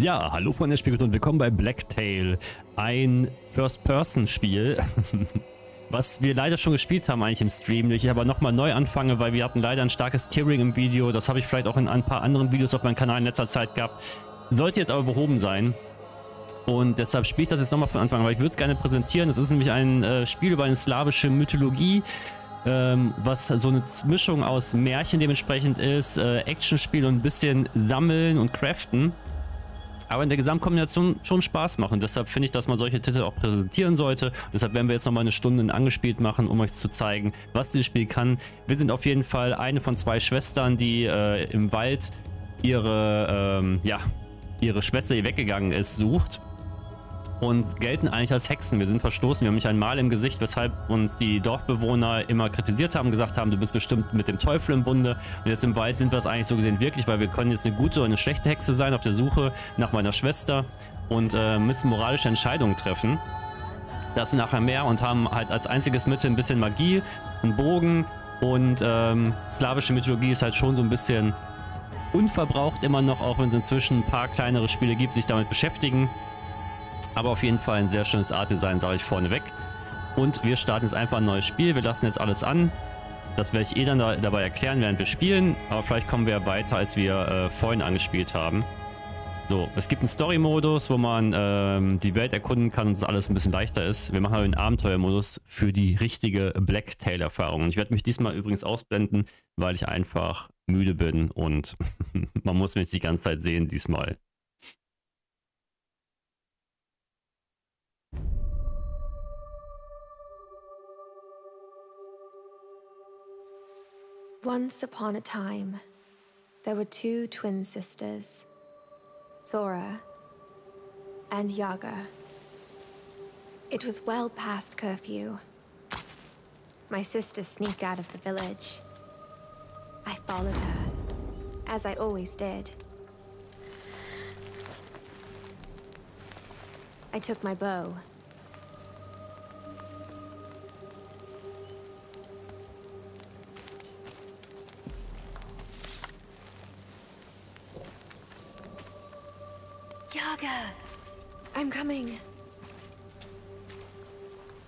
Ja, hallo von der Spiegel und willkommen bei Blacktail, ein First-Person-Spiel, was wir leider schon gespielt haben eigentlich im Stream, ich aber nochmal neu anfange, weil wir hatten leider ein starkes Tearing im Video, das habe ich vielleicht auch in ein paar anderen Videos auf meinem Kanal in letzter Zeit gehabt, sollte jetzt aber behoben sein. Und deshalb spiele ich das jetzt nochmal von Anfang an, weil ich würde es gerne präsentieren. Es ist nämlich ein äh, Spiel über eine slawische Mythologie, ähm, was so eine Mischung aus Märchen dementsprechend ist, äh, Actionspiel und ein bisschen Sammeln und Craften aber in der Gesamtkombination schon Spaß machen. Deshalb finde ich, dass man solche Titel auch präsentieren sollte. Deshalb werden wir jetzt nochmal eine Stunde angespielt machen, um euch zu zeigen, was dieses Spiel kann. Wir sind auf jeden Fall eine von zwei Schwestern, die äh, im Wald ihre, ähm, ja, ihre Schwester, die weggegangen ist, sucht und gelten eigentlich als Hexen. Wir sind verstoßen, wir haben mich ein Mal im Gesicht, weshalb uns die Dorfbewohner immer kritisiert haben, gesagt haben, du bist bestimmt mit dem Teufel im Bunde. Und jetzt im Wald sind wir es eigentlich so gesehen wirklich, weil wir können jetzt eine gute oder eine schlechte Hexe sein auf der Suche nach meiner Schwester und äh, müssen moralische Entscheidungen treffen. Das nachher mehr und haben halt als einziges Mittel ein bisschen Magie, einen Bogen und ähm, slawische Mythologie ist halt schon so ein bisschen unverbraucht immer noch, auch wenn es inzwischen ein paar kleinere Spiele gibt, sich damit beschäftigen. Aber auf jeden Fall ein sehr schönes Art-Design, sage ich vorneweg. Und wir starten jetzt einfach ein neues Spiel. Wir lassen jetzt alles an. Das werde ich eh dann da, dabei erklären, während wir spielen. Aber vielleicht kommen wir weiter, als wir äh, vorhin angespielt haben. So, es gibt einen Story-Modus, wo man ähm, die Welt erkunden kann und es alles ein bisschen leichter ist. Wir machen aber den Abenteuer-Modus für die richtige Blacktail-Erfahrung. Ich werde mich diesmal übrigens ausblenden, weil ich einfach müde bin und man muss mich die ganze Zeit sehen diesmal. Once upon a time, there were two twin sisters, Zora and Yaga. It was well past curfew. My sister sneaked out of the village. I followed her, as I always did. I took my bow Yaga! I'm coming.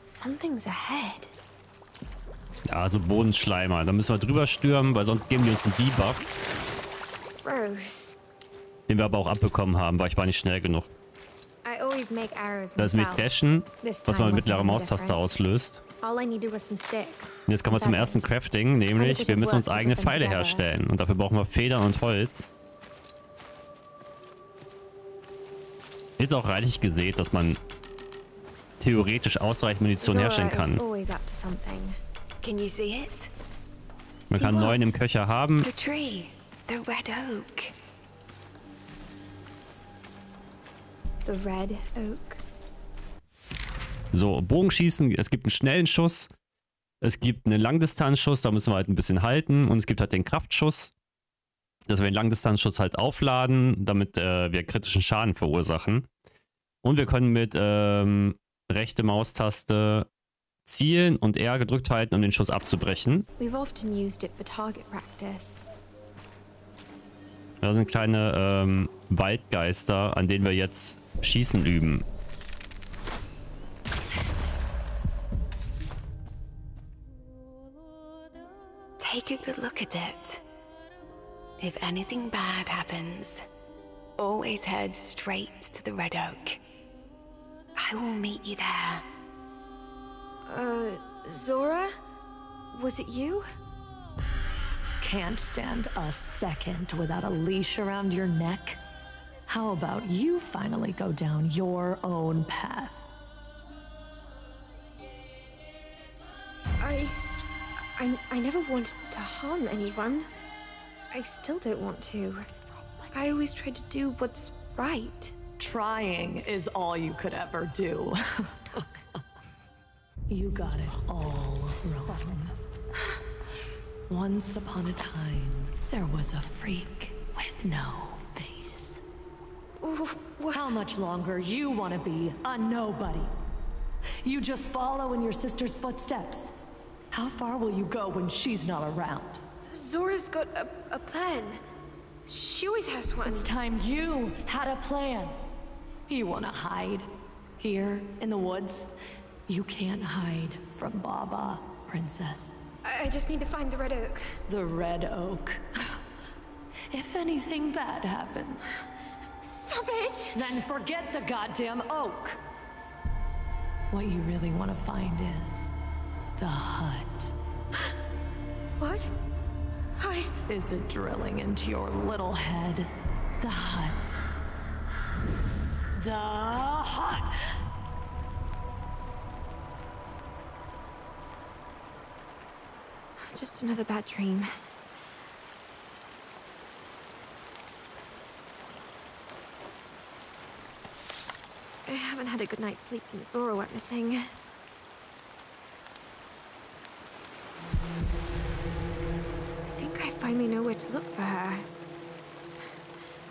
Something's ahead. Ja, also Bodenschleimer. Da müssen wir drüber stürmen, weil sonst geben die uns einen Debuff. Gross. Den wir aber auch abbekommen haben, weil ich war nicht schnell genug. Das ist mit Dashen, was man mit mittlerer Maustaste auslöst. Und jetzt kommen wir zum ersten Crafting, nämlich wir müssen uns eigene Pfeile herstellen. Und dafür brauchen wir Federn und Holz. Ist auch reichlich gesät, dass man theoretisch ausreichend Munition herstellen kann. Man kann neun im Köcher haben. So, Bogenschießen, es gibt einen schnellen Schuss, es gibt einen Langdistanzschuss, da müssen wir halt ein bisschen halten und es gibt halt den Kraftschuss dass wir den Langdistanzschuss halt aufladen, damit äh, wir kritischen Schaden verursachen. Und wir können mit ähm, rechte Maustaste zielen und R gedrückt halten, um den Schuss abzubrechen. Da sind kleine ähm, Waldgeister, an denen wir jetzt Schießen üben. Take a good look at it. If anything bad happens, always head straight to the Red Oak. I will meet you there. Uh, Zora? Was it you? Can't stand a second without a leash around your neck? How about you finally go down your own path? I... I, I never wanted to harm anyone. I still don't want to. I always try to do what's right. Trying is all you could ever do. you got it all wrong. Once upon a time, there was a freak with no face. How much longer you want to be a nobody? You just follow in your sister's footsteps. How far will you go when she's not around? Zora's got a, a plan. She always has one. It's time you had a plan. You wanna hide? Here, in the woods? You can't hide from Baba, princess. I I just need to find the red oak. The Red Oak. if anything bad happens, Stop it! then forget the goddamn oak. What you really want to find is the hut. What? I. Is it drilling into your little head? The hut. The! Just another bad dream. I haven't had a good night's sleep since Zora went missing. I think I finally know where to look for her.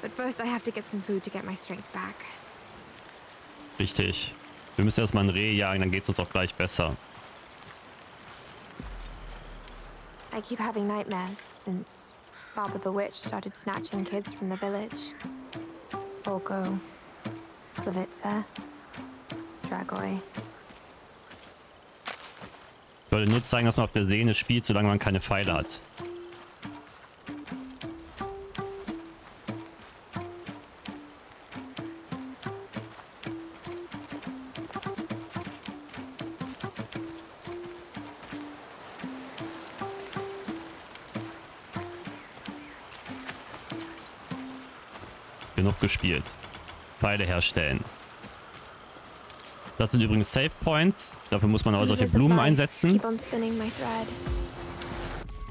But first I have to get some food to get my strength back. Richtig. Wir müssen erstmal ein Reh jagen, dann geht es uns auch gleich besser. I keep having nightmares since Baba the Witch started snatching kids from the village. Volko, Slavitsa, Dragoi. Ich wollte nur zeigen, dass man auf der Sehne spielt, solange man keine Pfeile hat. Gespielt. Pfeile herstellen. Das sind übrigens Save Points. Dafür muss man aber solche Blumen einsetzen. Dann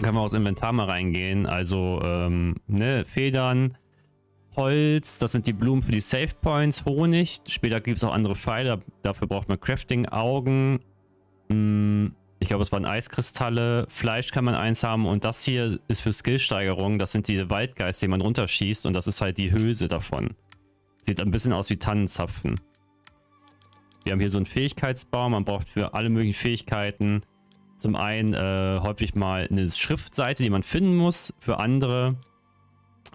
kann man aus Inventar mal reingehen. Also, ähm, ne, Federn, Holz, das sind die Blumen für die Save Points, Honig. Später gibt es auch andere Pfeile. Dafür braucht man Crafting-Augen. Hm, ich glaube, es waren Eiskristalle. Fleisch kann man eins haben. Und das hier ist für Skillsteigerung. Das sind diese Waldgeister, die man runterschießt. Und das ist halt die Hülse davon. Sieht ein bisschen aus wie Tannenzapfen. Wir haben hier so einen Fähigkeitsbaum. Man braucht für alle möglichen Fähigkeiten zum einen äh, häufig mal eine Schriftseite, die man finden muss. Für andere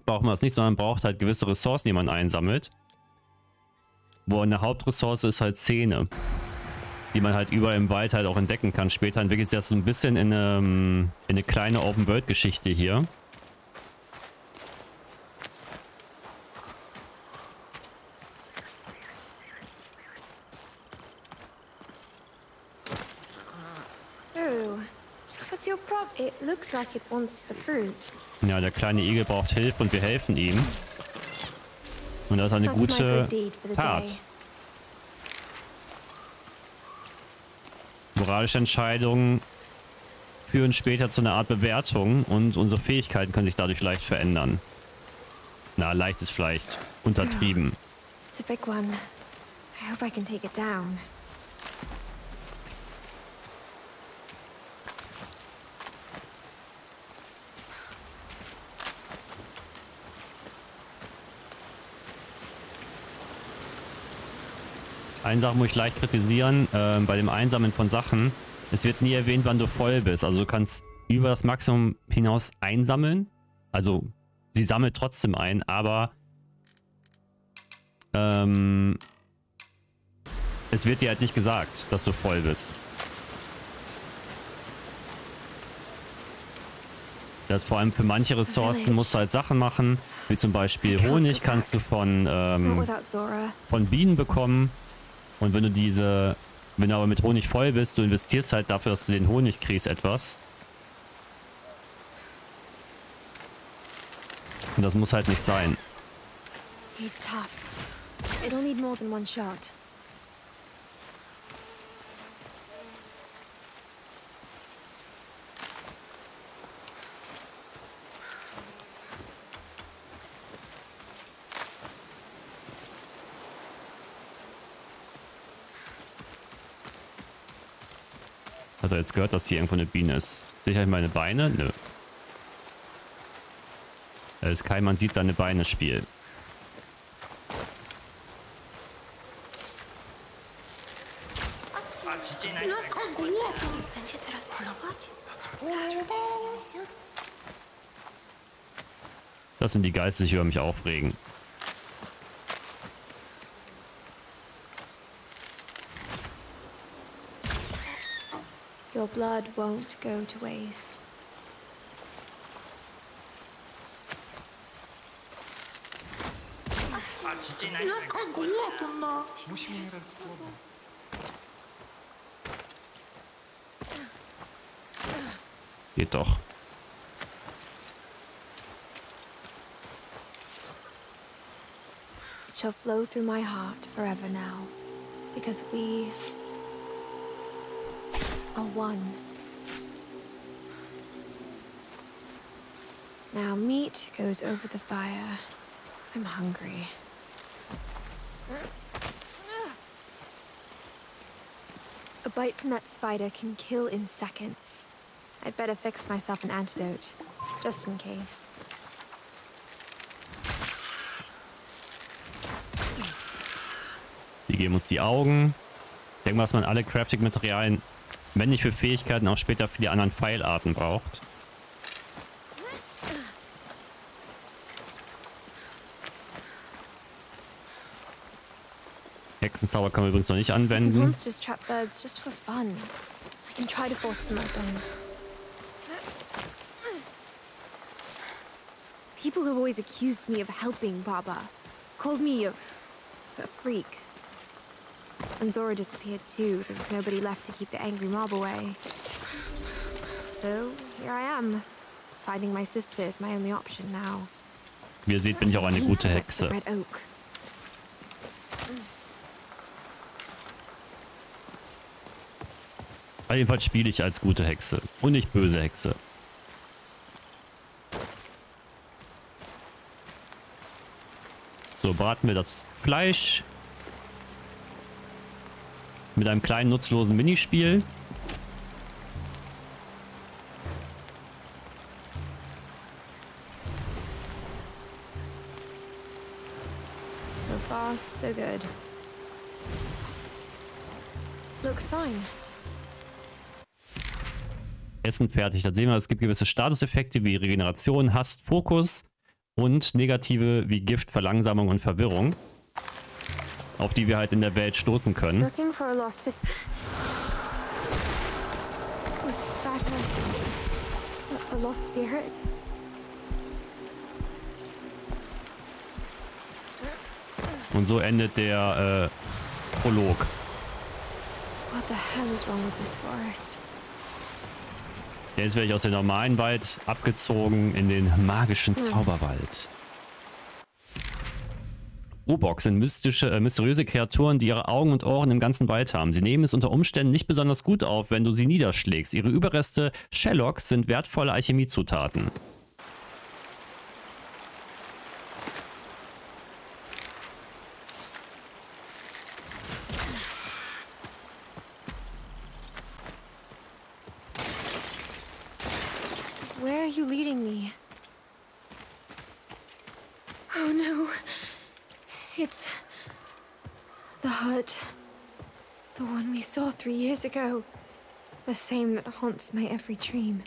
braucht man das nicht, sondern braucht halt gewisse Ressourcen, die man einsammelt. Wo eine Hauptressource ist halt Zähne, die man halt überall im Wald halt auch entdecken kann. Später entwickelt sich das so ein bisschen in eine, in eine kleine Open-World-Geschichte hier. Oh, what's your problem? It looks like it wants the fruit. Ja, der kleine Igel braucht Hilfe und wir helfen ihm. Und das ist eine gute Tat. Moralische Entscheidungen führen später zu einer Art Bewertung und unsere Fähigkeiten können sich dadurch leicht verändern. Na, leicht ist vielleicht untertrieben. It's a big one. I hope I can take it down. Eine Sache muss ich leicht kritisieren, äh, bei dem Einsammeln von Sachen. Es wird nie erwähnt, wann du voll bist. Also du kannst über das Maximum hinaus einsammeln. Also sie sammelt trotzdem ein, aber ähm, es wird dir halt nicht gesagt, dass du voll bist. Das vor allem für manche Ressourcen musst du halt Sachen machen, wie zum Beispiel Honig kannst du von ähm, von Bienen bekommen. Und wenn du diese, wenn du aber mit Honig voll bist, du investierst halt dafür, dass du den Honig kriegst, etwas. Und das muss halt nicht sein. He's tough. It'll need more than one shot. Hat er jetzt gehört, dass hier irgendwo eine Biene ist? Sehe ich meine Beine? Nö. Als kein man sieht seine Beine Spiel. Będzie teraz polować? Das sind die Geister, die sich über mich aufregen. Blood won't go to waste. Geht doch. It shall flow through my heart forever now, because we are one. Now meat goes over the fire. I'm hungry. A bite from that spider can kill in seconds. I'd better fix myself an antidote, just in case. Die geben uns die Augen. Ich denke mal, dass man alle Crafting-Materialien, wenn nicht für Fähigkeiten, auch später für die anderen Pfeilarten braucht. Hexenzauber können wir übrigens noch nicht anwenden. People have always accused me of helping Baba. Called me a, a freak. When Zora disappeared too, there was nobody left to keep the angry mob away. So, here I am. Finding my sister is my only option now. Wie ihr seht, bin ich auch eine gute Hexe. Red Oak. Aber jedenfalls spiele ich als gute Hexe und nicht böse Hexe. So, braten wir das Fleisch. Mit einem kleinen nutzlosen Minispiel. So far, so good. Looks fine. Essen fertig. Dann sehen wir, es gibt gewisse Statuseffekte wie Regeneration, Hast, Fokus und negative wie Gift, Verlangsamung und Verwirrung, auf die wir halt in der Welt stoßen können. Und so endet der äh, Prolog. Jetzt werde ich aus dem normalen Wald abgezogen in den magischen Zauberwald. Ubox sind mystische, äh, mysteriöse Kreaturen, die ihre Augen und Ohren im ganzen Wald haben. Sie nehmen es unter Umständen nicht besonders gut auf, wenn du sie niederschlägst. Ihre Überreste Shellocks sind wertvolle Alchemiezutaten. Where are you leading me? Oh no. It's the hut. The one we saw three years ago. The same that haunts my every dream.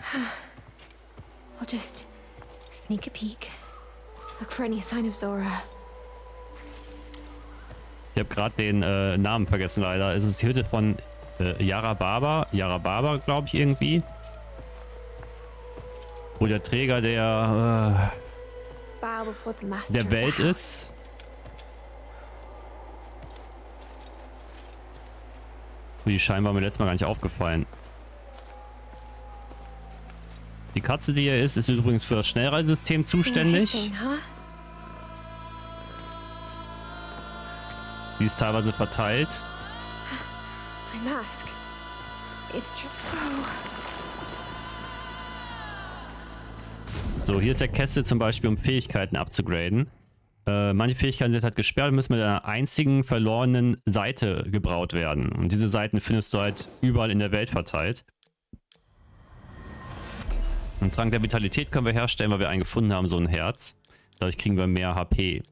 I'll just sneak a peek. Look for any sign of Zora. Ich habe gerade den äh, Namen vergessen leider. Es ist die Hütte von äh, Yara Baba. Yara Baba, glaube ich irgendwie. Wo der Träger der, äh, der Welt ist. Oh, Die scheinbar mir letztes Mal gar nicht aufgefallen. Die Katze, die hier ist, ist übrigens für das Schnellreisesystem zuständig. Die ist teilweise verteilt. My mask. It's true. So, hier ist der Kessel zum Beispiel, um Fähigkeiten abzugraden. Äh, manche Fähigkeiten sind halt gesperrt und müssen mit einer einzigen verlorenen Seite gebraut werden. Und diese Seiten findest du halt überall in der Welt verteilt. Einen Trank der Vitalität können wir herstellen, weil wir einen gefunden haben, so ein Herz. Dadurch kriegen wir mehr HP.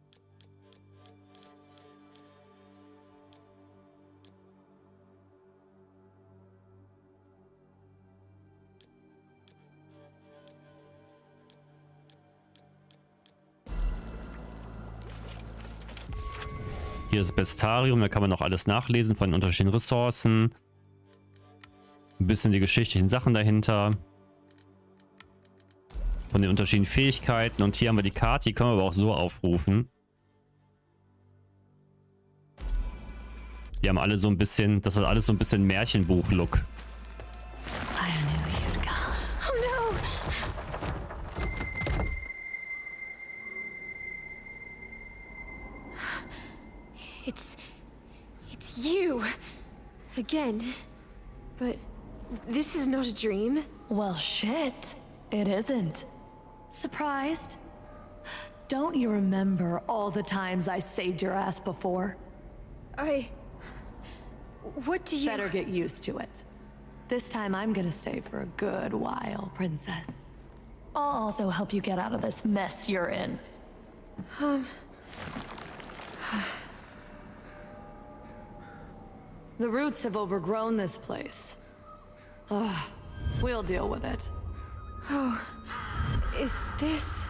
Hier ist Bestarium, da kann man noch alles nachlesen von den unterschiedlichen Ressourcen. Ein bisschen die geschichtlichen Sachen dahinter. Von den unterschiedlichen Fähigkeiten. Und hier haben wir die Karte, die können wir aber auch so aufrufen. Die haben alle so ein bisschen, das hat alles so ein bisschen Märchenbuch-Look. It's you! Again. But this is not a dream. Well, shit. It isn't. Surprised? Don't you remember all the times I saved your ass before? I. What do you. Better get used to it. This time I'm gonna stay for a good while, Princess. I'll also help you get out of this mess you're in. Um. The roots have overgrown this place. Ugh, we'll deal with it. Oh, is this...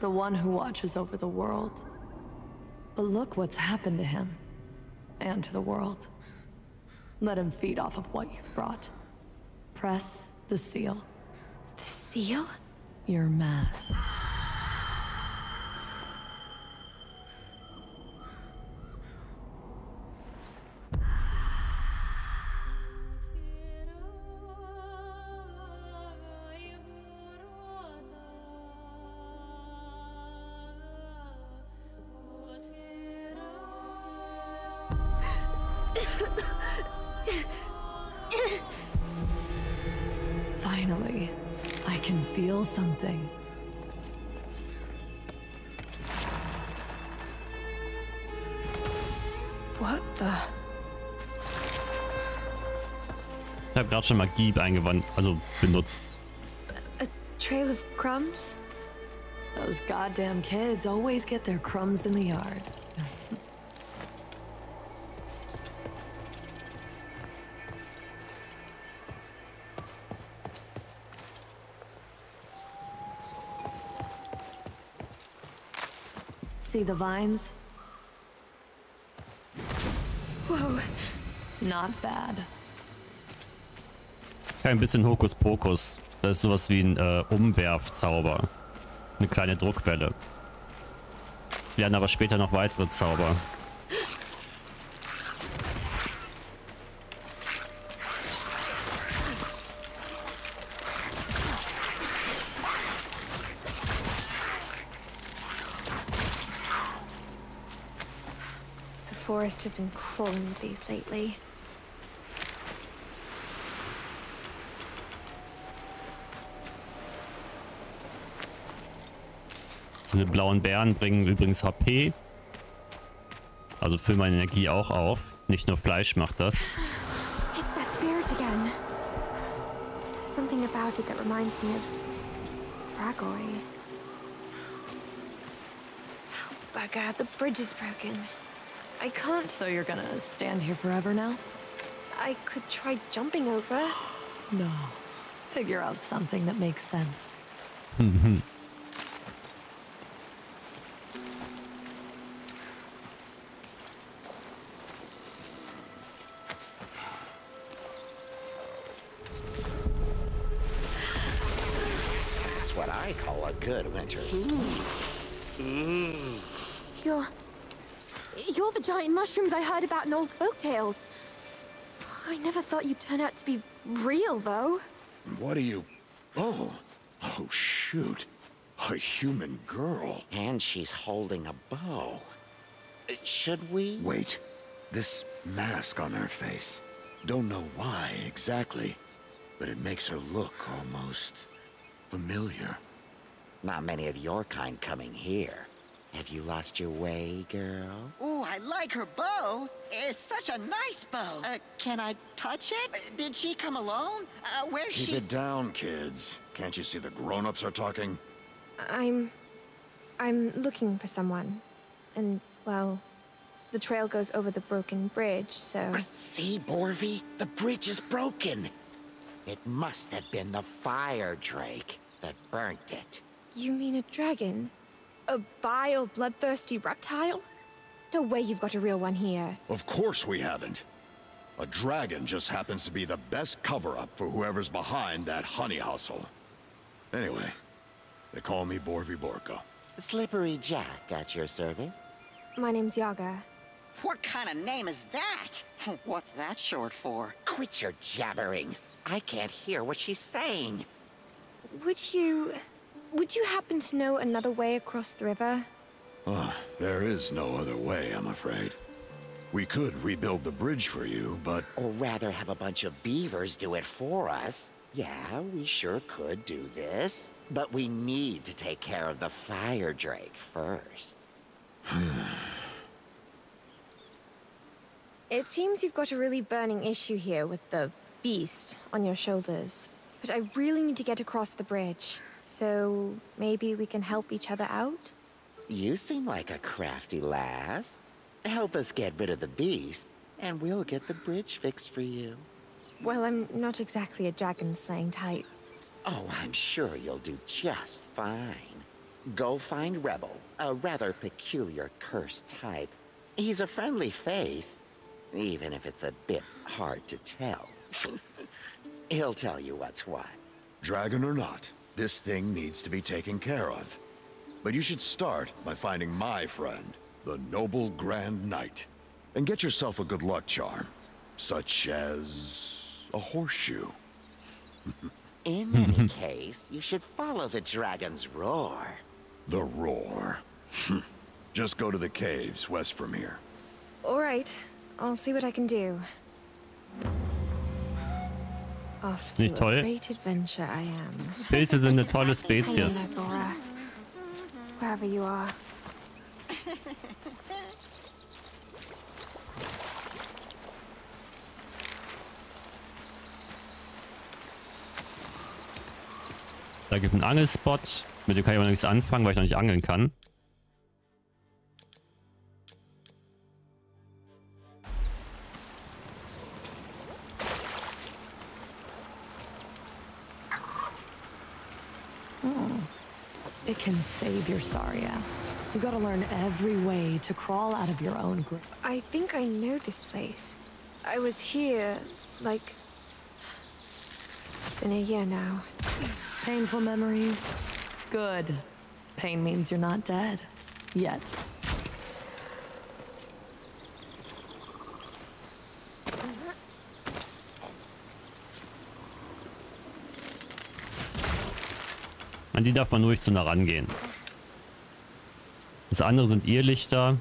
The one who watches over the world. But look what's happened to him. And to the world. Let him feed off of what you've brought. Press the seal. The seal? Your mask. Ich schon Magie eingewandt, also benutzt. A trail of crumbs? Those goddamn kids always get their crumbs in the yard. See the vines? Whoa. Not bad. Kein bisschen Hokuspokus. Das ist sowas wie ein äh, Umwerfzauber. Eine kleine Druckwelle. Wir lernen aber später noch weitere Zauber. The forest has been crawling with these lately. Diese blauen Beeren bringen übrigens HP. Also füllen meine Energie auch auf. Nicht nur Fleisch macht das. It's that spirit again. There's something about it that reminds me of. Oh, bugger, the bridge is broken. I can't. So you're gonna stand here forever now? I could try jumping over. No. Figure out something that makes sense. call a good winter sleep. Hmm. You're. You're the giant mushrooms I heard about in old folk tales. I never thought you'd turn out to be real, though. What are you... Oh. Oh, shoot. A human girl. And she's holding a bow. Should we? Wait. This mask on her face. Don't know why exactly, but it makes her look almost familiar. Not many of your kind coming here. Have you lost your way, girl? Ooh, I like her bow. It's such a nice bow. Uh, can I touch it? Did she come alone? Uh, where's Keep she? it down, kids. Can't you see the grown-ups are talking? I'm. I'm looking for someone. And, well, the trail goes over the broken bridge, so. See, Borvi? The bridge is broken. It must have been the fire drake that burnt it. You mean a dragon? A vile, bloodthirsty reptile? No way you've got a real one here. Of course we haven't. A dragon just happens to be the best cover-up for whoever's behind that honey hustle. Anyway, they call me Borvi Borko. Slippery Jack at your service. My name's Yaga. What kind of name is that? What's that short for? Quit your jabbering. I can't hear what she's saying. Would you... Would you happen to know another way across the river? Uh, there is no other way, I'm afraid. We could rebuild the bridge for you, but... Or rather have a bunch of beavers do it for us. Yeah, we sure could do this. But we need to take care of the fire drake first. It seems you've got a really burning issue here with the beast on your shoulders. But I really need to get across the bridge. So maybe we can help each other out? You seem like a crafty lass. Help us get rid of the beast, and we'll get the bridge fixed for you. Well, I'm not exactly a dragon slaying type. Oh, I'm sure you'll do just fine. Go find Rebel, a rather peculiar cursed type. He's a friendly face, even if it's a bit hard to tell. He'll tell you what's what. Dragon or not, this thing needs to be taken care of. But you should start by finding my friend, the Noble Grand Knight. And get yourself a good luck charm, such as a horseshoe. In any case, you should follow the dragon's roar. The roar. Just go to the caves west from here. All right, I'll see what I can do. To nicht toll? Pilze sind eine tolle Spezies. Da gibt einen Angelspot. Mit dem kann ich aber nichts anfangen, weil ich noch nicht angeln kann. Your sorry ass. You gotta learn every way to crawl out of your own grave. I think I know this place. I was here, like... It's been a year now. Painful memories? Good. Pain means you're not dead. Yet. An die darf man ruhig zu nah rangehen. Das andere sind Irrlichter.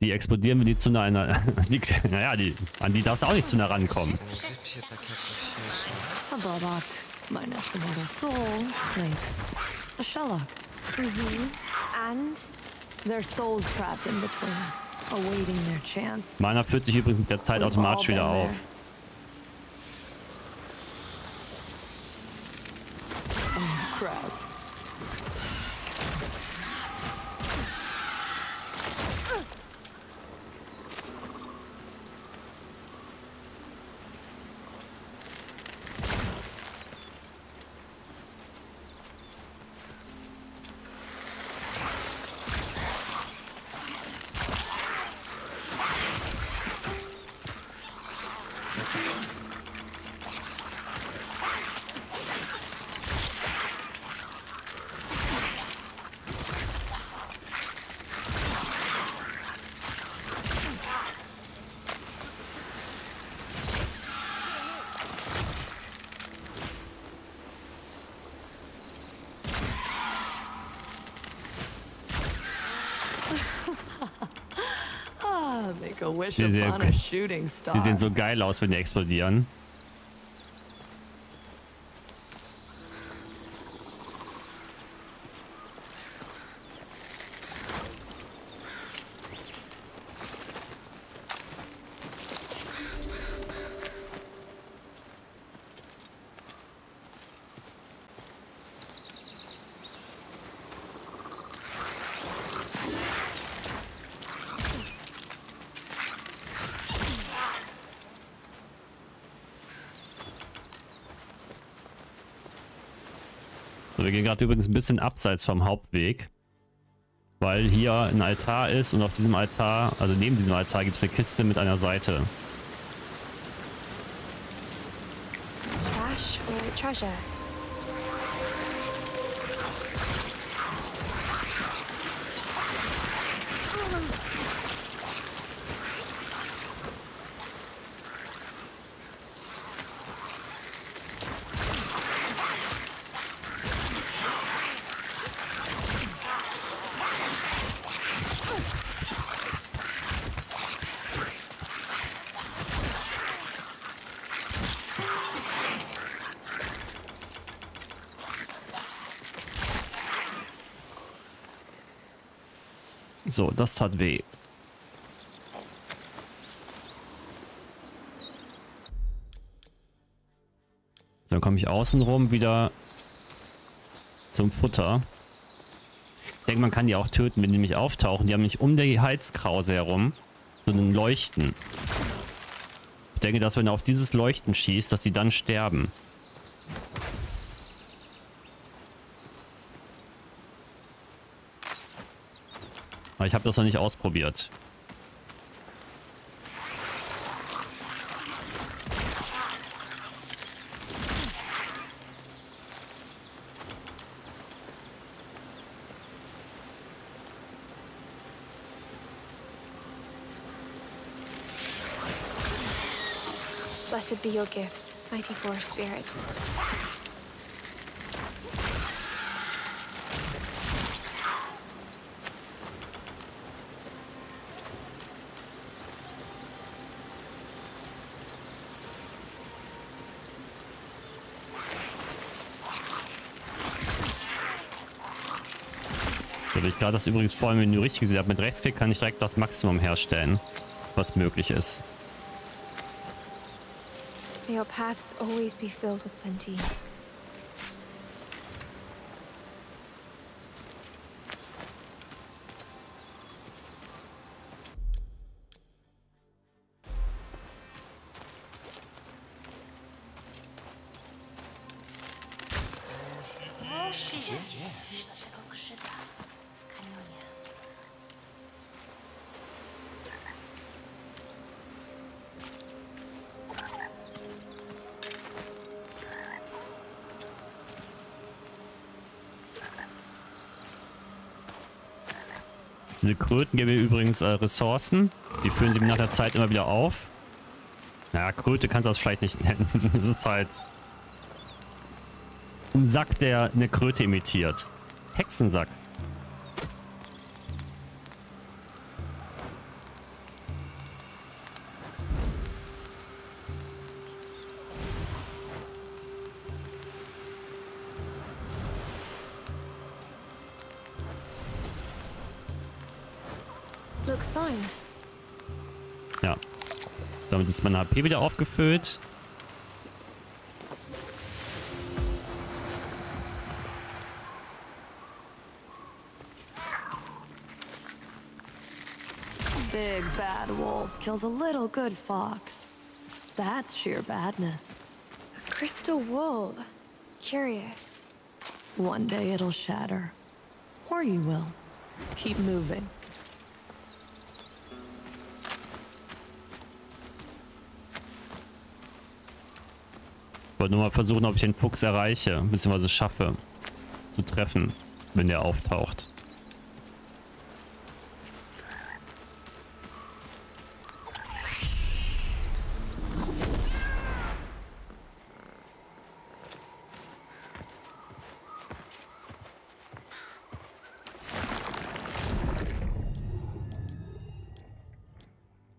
Die explodieren, wenn die zu nah... einer- Die, naja, die, an die darfst du auch nicht zu nah rankommen. Chance. Meiner füllt sich übrigens mit der Zeit automatisch wieder auf. Oh, crap. Ah, Die star. Die sehen so geil aus, wenn die explodieren. So, wir gehen gerade übrigens ein bisschen abseits vom Hauptweg. Weil hier ein Altar ist und auf diesem Altar, also neben diesem Altar gibt es eine Kiste mit einer Seite. Trash or treasure? So, das tat weh. Dann komme ich außenrum wieder zum Futter. Ich denke, man kann die auch töten, wenn die nämlich auftauchen. Die haben nämlich um die Heizkrause herum so einen Leuchten. Ich denke, dass wenn er auf dieses Leuchten schießt, dass sie dann sterben. Aber ich habe das noch nicht ausprobiert. Blessed be your gifts, mighty forest spirit. Gerade das übrigens vorhin im Menü richtig gesehen habe. Mit Rechtsklick kann ich direkt das Maximum herstellen, was möglich ist. May your paths always be filled with plenty. Diese Kröten geben mir übrigens äh, Ressourcen. Die füllen sie nach der Zeit immer wieder auf. Naja, Kröte kannst du das vielleicht nicht nennen. Es ist halt ein Sack, der eine Kröte imitiert. Hexensack. Looks fine. Ja. Damit ist mein HP wieder aufgefüllt. Big bad wolf kills a little good fox. That's sheer badness. A crystal wool. Curious. One day it'll shatter. Or you will. Keep moving. Wollte nur mal versuchen, ob ich den Fuchs erreiche, beziehungsweise schaffe zu treffen, wenn der auftaucht.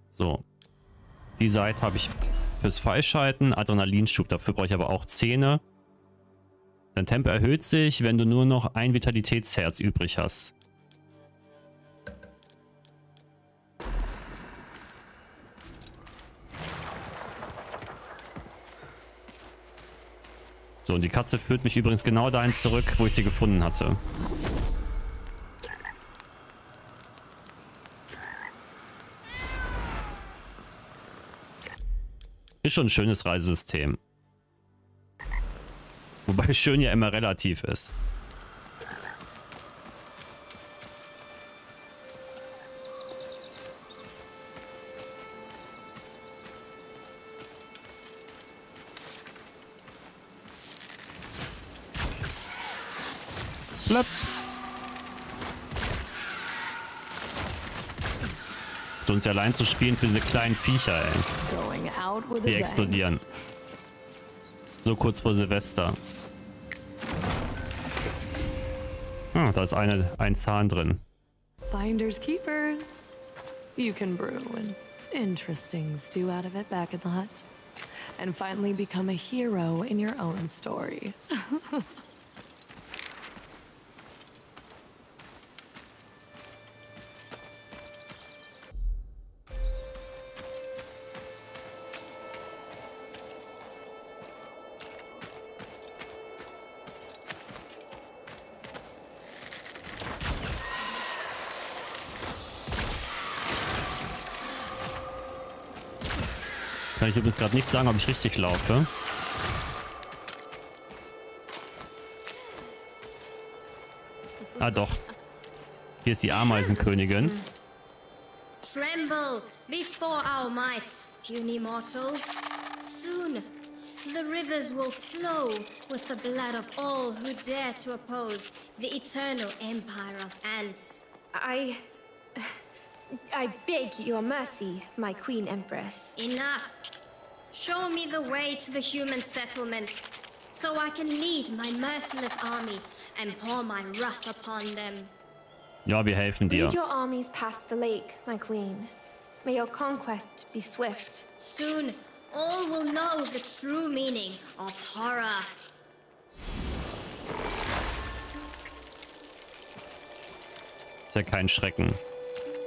So. Die Seite habe ich fürs Freischalten. Adrenalinschub, dafür brauche ich aber auch Zähne. Dein Tempo erhöht sich, wenn du nur noch ein Vitalitätsherz übrig hast. So, und die Katze führt mich übrigens genau dahin zurück, wo ich sie gefunden hatte. schon ein schönes Reisesystem. Wobei schön ja immer relativ ist. Plapp. Ist uns ja allein zu spielen für diese kleinen Viecher, ey. Die explodieren. So kurz vor Silvester. Ah, da ist eine, ein Zahn drin. Finders keepers. You can brew an interesting stew out of it back in the hut. And finally become a hero in your own story. ich übrigens gerade nicht sagen, ob ich richtig laufe. Ah, doch. Hier ist die Ameisenkönigin. Tremble before our might, puny mortal. Soon, the rivers will flow with the blood of all who dare to oppose the eternal empire of ants. I. I beg your mercy, my Queen Empress. Enough! Show me the way to the human settlement, so I can lead my merciless army and pour my wrath upon them. Ja, wir helfen dir. Lead your armies past the lake, my Queen. May your conquest be swift. Soon, all will know the true meaning of horror. Ist ja kein Schrecken.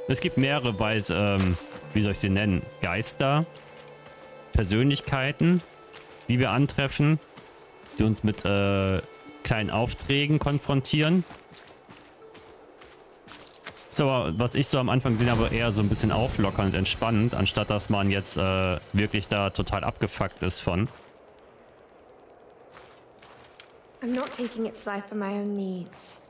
Es gibt mehrere, weil, ähm, wie soll ich sie nennen? Geister, Persönlichkeiten, die wir antreffen, die uns mit äh, kleinen Aufträgen konfrontieren. Ist aber, was ich so am Anfang gesehen habe, eher so ein bisschen auflockernd, entspannend, anstatt dass man jetzt äh, wirklich da total abgefuckt ist von. I'm not taking its life for my own needs.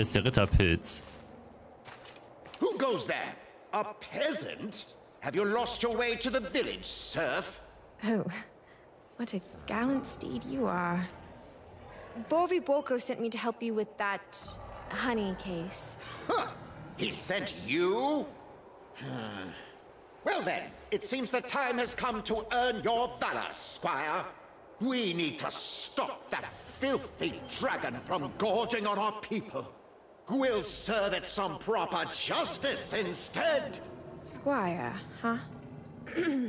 Hier ist der Ritterpilz. Who goes there? A peasant? Have you lost your way to the village, serf? Oh, what a gallant steed you are. Borvi Borko sent me to help you with that honey case. Huh. He sent you? Hmm. well then, it seems the time has come to earn your valor, squire. We need to stop that filthy dragon from gorging on our people. We'll serve it some proper justice instead. Squire, huh?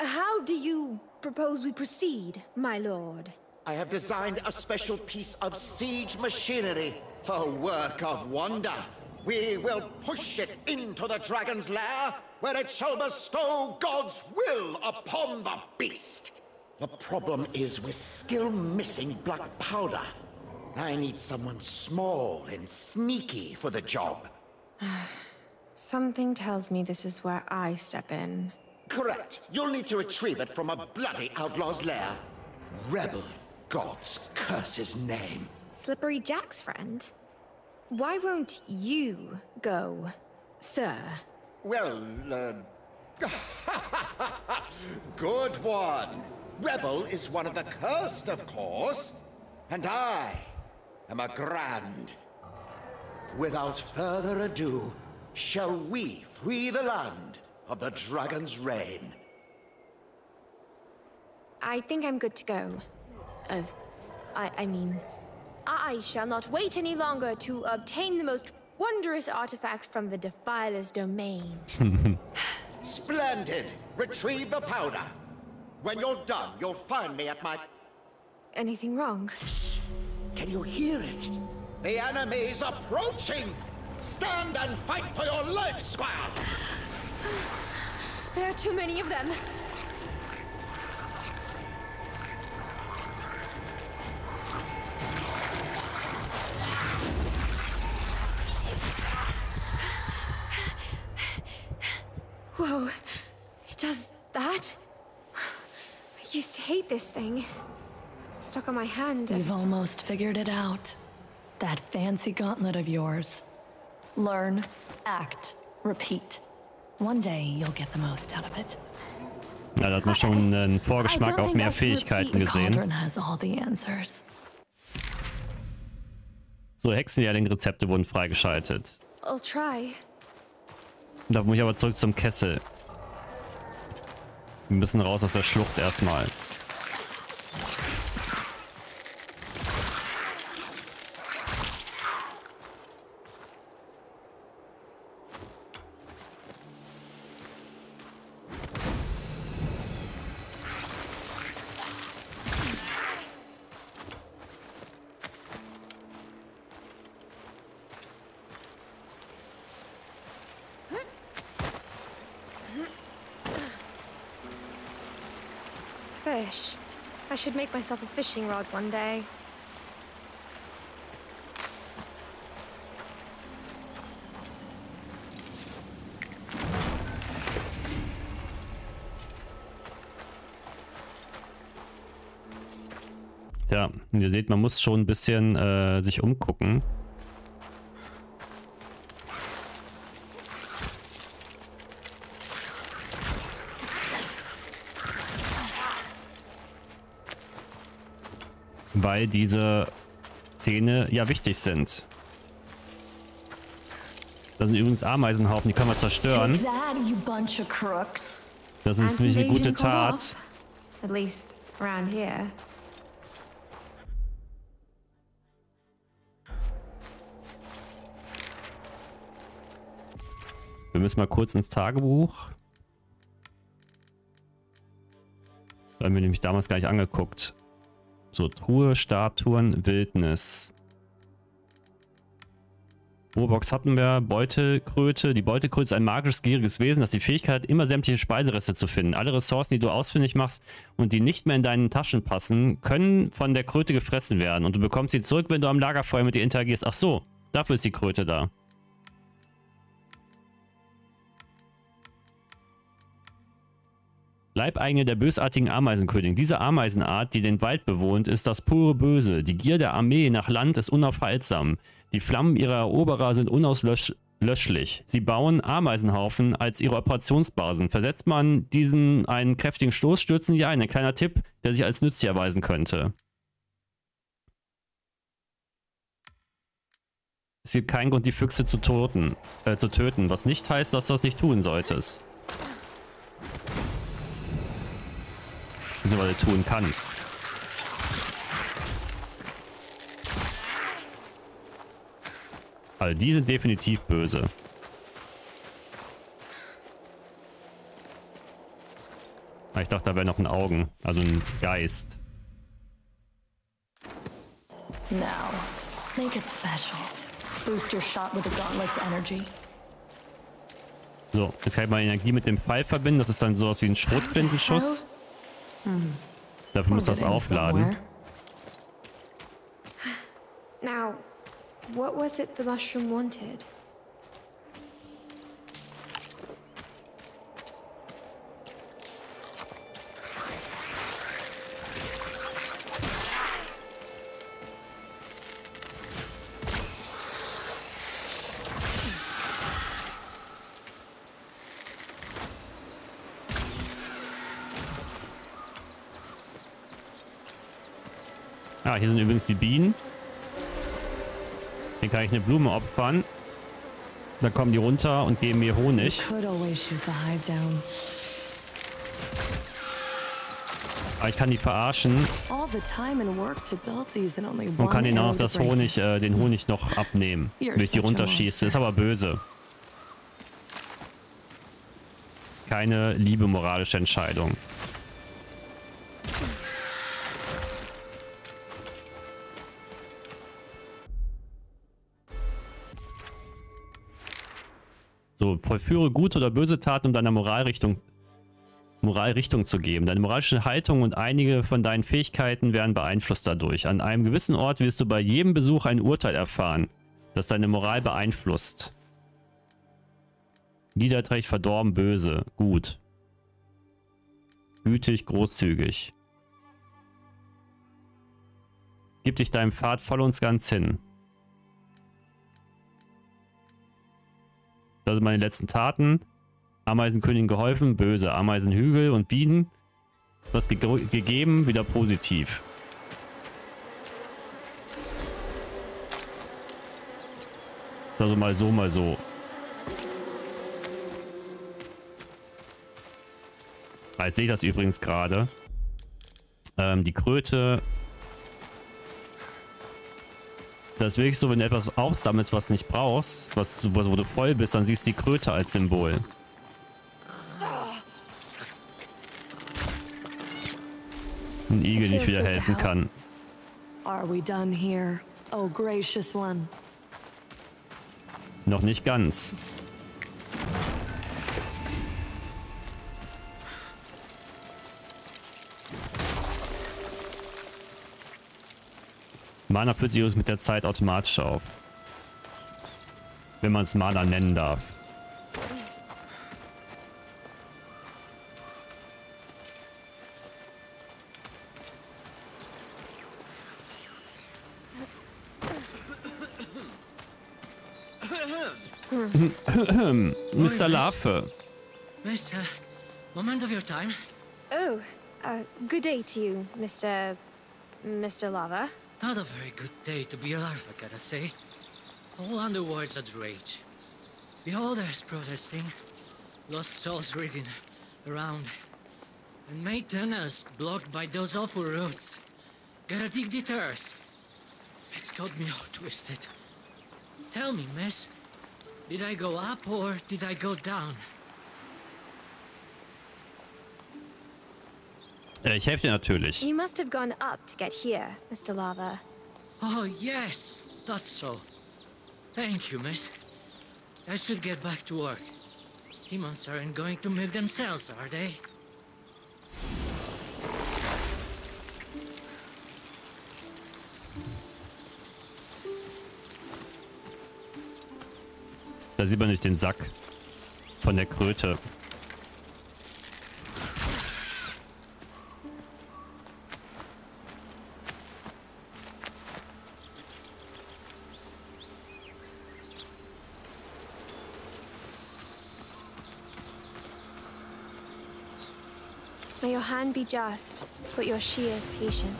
How do you propose we proceed, my lord? I have designed a special piece of siege machinery, a work of wonder. We will push it into the dragon's lair, where it shall bestow God's will upon the beast. The problem is we're still missing black powder. I need someone small and sneaky for the job. Something tells me this is where I step in. Correct. You'll need to retrieve it from a bloody outlaw's lair. Rebel gods curse his name. Slippery Jack's friend? Why won't you go, sir? Well, uh... Good one. Rebel is one of the cursed, of course. And I am a grand. Without further ado, shall we free the land of the dragon's reign? I think I'm good to go. Of, I, I mean, I shall not wait any longer to obtain the most wondrous artifact from the Defiler's domain. Splendid! Retrieve the powder. When you're done, you'll find me at my... Anything wrong? Can you hear it? The enemy's approaching! Stand and fight for your life, Squire! There are too many of them. Whoa, it does that? I used to hate this thing. Stuck on my hand. You've so- almost figured it out. That fancy gauntlet of yours. Learn, act, repeat. One day you'll get the most out of it. Ja, da hat man schon einen Vorgeschmack auf mehr Fähigkeiten gesehen. So, Hexenlehrling-Rezepte wurden freigeschaltet. I'll try. Da muss ich aber zurück zum Kessel. Wir müssen raus aus der Schlucht erstmal. Fish. I should make myself a fishing rod one day. Tja, ihr seht, man muss schon ein bisschen äh, sich umgucken. Weil diese Zähne ja wichtig sind. Das sind übrigens Ameisenhaufen, die können wir zerstören. Das ist nämlich eine gute Tat. Wir müssen mal kurz ins Tagebuch. Da haben wir nämlich damals gar nicht angeguckt. So, Truhe, Statuen, Wildnis. Urbox hatten wir, Beutekröte. Die Beutekröte ist ein magisches, gieriges Wesen, das die Fähigkeit hat, immer sämtliche Speisereste zu finden. Alle Ressourcen, die du ausfindig machst und die nicht mehr in deinen Taschen passen, können von der Kröte gefressen werden. Und du bekommst sie zurück, wenn du am Lagerfeuer mit ihr interagierst. Ach so, dafür ist die Kröte da. Leibeigene der bösartigen Ameisenkönigin. Diese Ameisenart, die den Wald bewohnt, ist das pure Böse. Die Gier der Armee nach Land ist unaufhaltsam. Die Flammen ihrer Eroberer sind unauslöschlich. Sie bauen Ameisenhaufen als ihre Operationsbasen. Versetzt man diesen einen kräftigen Stoß, stürzen sie ein. Ein kleiner Tipp, der sich als nützlich erweisen könnte. Es gibt keinen Grund, die Füchse zu, toten, äh, zu töten, was nicht heißt, dass du das nicht tun solltest. Beziehungsweise tun kannst. Also die sind definitiv böse. Ah, Ich dachte, da wäre noch ein Augen, also ein Geist. Now, make it special. Boost your shot with the gauntlet's energy. So, jetzt kann ich mal Energie mit dem Pfeil verbinden. Das ist dann sowas wie ein Schrotflintenschuss. Dafür muss das aufladen. Now, what was it the mushroom wanted? Ah, hier sind übrigens die Bienen. Hier kann ich eine Blume opfern. Dann kommen die runter und geben mir Honig. Aber ich kann die verarschen und kann ihnen auch das Honig, äh, den Honig noch abnehmen, wenn ich die runterschieße. Ist aber böse. Ist keine liebe moralische Entscheidung. So, vollführe gute oder böse Taten, um deiner Moralrichtung Moralrichtung zu geben. Deine moralische Haltung und einige von deinen Fähigkeiten werden beeinflusst dadurch. An einem gewissen Ort wirst du bei jedem Besuch ein Urteil erfahren, das deine Moral beeinflusst. Niederträchtig, verdorben, böse. Gut. Gütig, großzügig. Gib dich deinem Pfad voll und ganz hin. Das sind meine letzten Taten. Ameisenkönigin geholfen, böse. Ameisenhügel und Bienen. Was ge gegeben, wieder positiv. Ist also mal so, mal so. Jetzt sehe ich das übrigens gerade. Ähm, die Kröte. Das ist wirklich so, wenn du etwas aufsammelst, was du nicht brauchst, was, wo du voll bist, dann siehst du die Kröte als Symbol. Ein Igel nicht wieder helfen kann. Oh? Noch nicht ganz. Mana füllt sich mit der Zeit automatisch auf. Wenn man es Mana nennen darf. Mr. Larve. Miss, uh, moment of your time. Oh, uh, good day to you, Mr. Mr. Lava. Not a very good day to be alive, I gotta say. All underworld's at rage. Beholders protesting, lost souls reading around, and made tunnels blocked by those awful roots. Gotta dig detours. It's got me all twisted. Tell me, miss, did I go up or did I go down? Ich helfe dir natürlich. You must have gone up to get here, Mr. Lava. Oh, yes. That's so. Thank you, miss. I should get back to work. Humans aren't going to make themselves, are they? Da sieht man nicht den Sack von der Kröte. Hand be just, but your shears patient.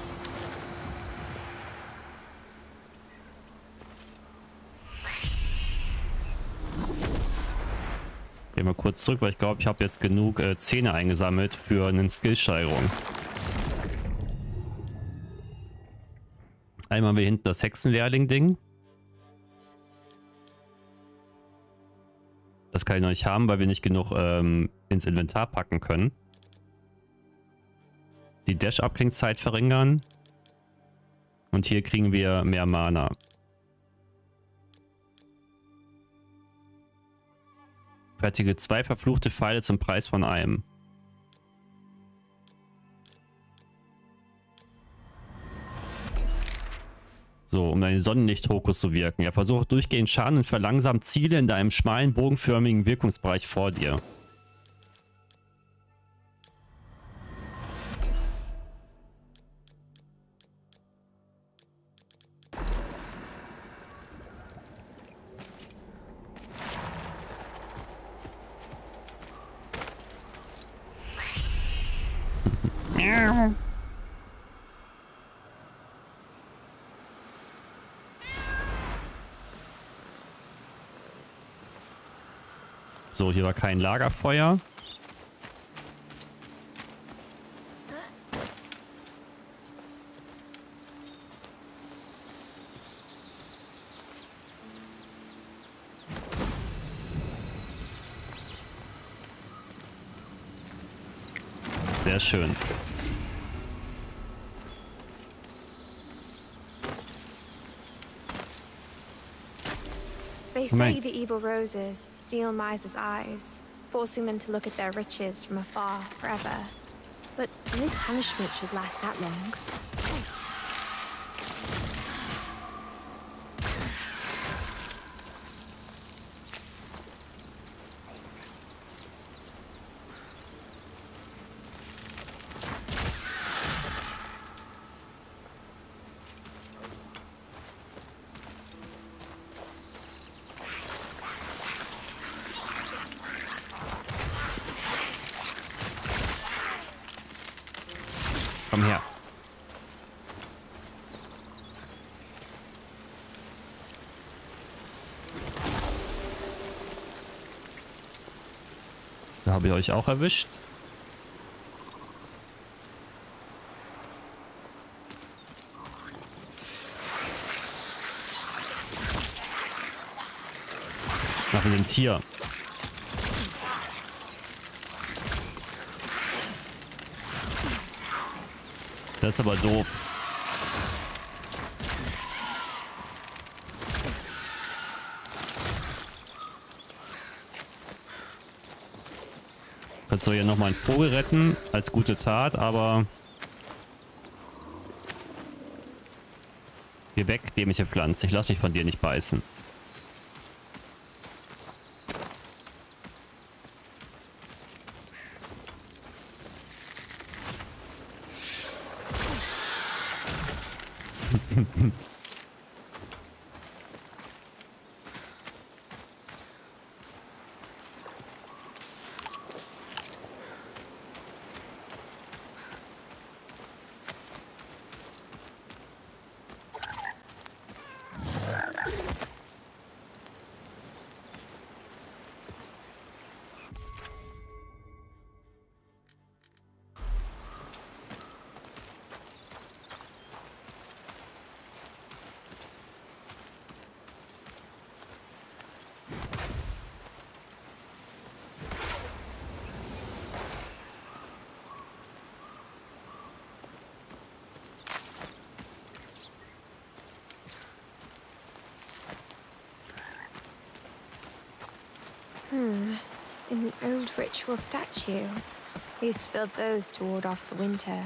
Gehen wir kurz zurück, weil ich glaube, ich habe jetzt genug äh, Zähne eingesammelt für eine Skillsteigerung. Einmal haben wir hinten das Hexenlehrling-Ding. Das kann ich noch nicht haben, weil wir nicht genug ähm, ins Inventar packen können die Dash-Abklingzeit verringern. Und hier kriegen wir mehr Mana. Fertige zwei verfluchte Pfeile zum Preis von einem. So, um deinen Sonnenlicht-Hokus zu wirken. Er versucht durchgehend Schaden und verlangsamt Ziele in deinem schmalen, bogenförmigen Wirkungsbereich vor dir. So, hier war kein Lagerfeuer. Sehr schön. They say the evil roses steal miser's eyes, forcing them to look at their riches from afar forever. But no punishment should last that long. Habe ich euch auch erwischt. Nach dem Tier. Das ist aber doof. Kannst du hier nochmal einen Vogel retten, als gute Tat, aber... Geh weg, dämliche Pflanze. Ich lass mich von dir nicht beißen. Statue. Who spilled those to ward off the winter?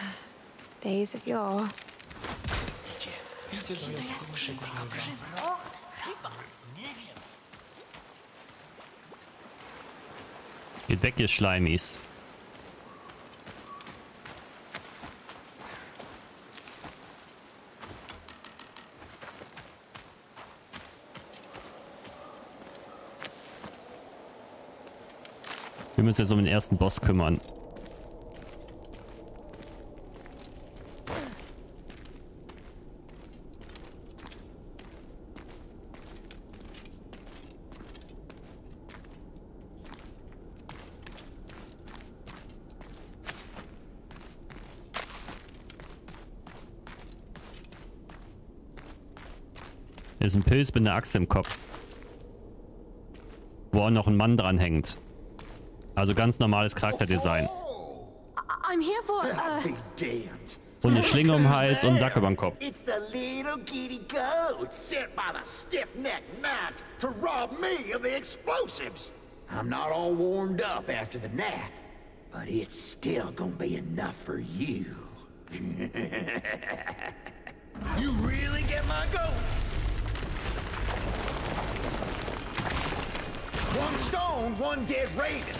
Days of yore. Geht weg, ihr Schleimis. Müssen jetzt um den ersten Boss kümmern. Hier ist ein Pilz mit einer Axt im Kopf. Wo auch noch ein Mann dran hängt. Also ganz normales Charakterdesign. I'm here for. Uh, Und eine Schlinge um den Hals und einen Sack über den Kopf. It's the little giddy goat sent by the stiff-necked knight to rob me of the explosives. I'm not all warmed up after the nap, but it's still gonna be enough for you. you really get my goat? One stone, one dead raven.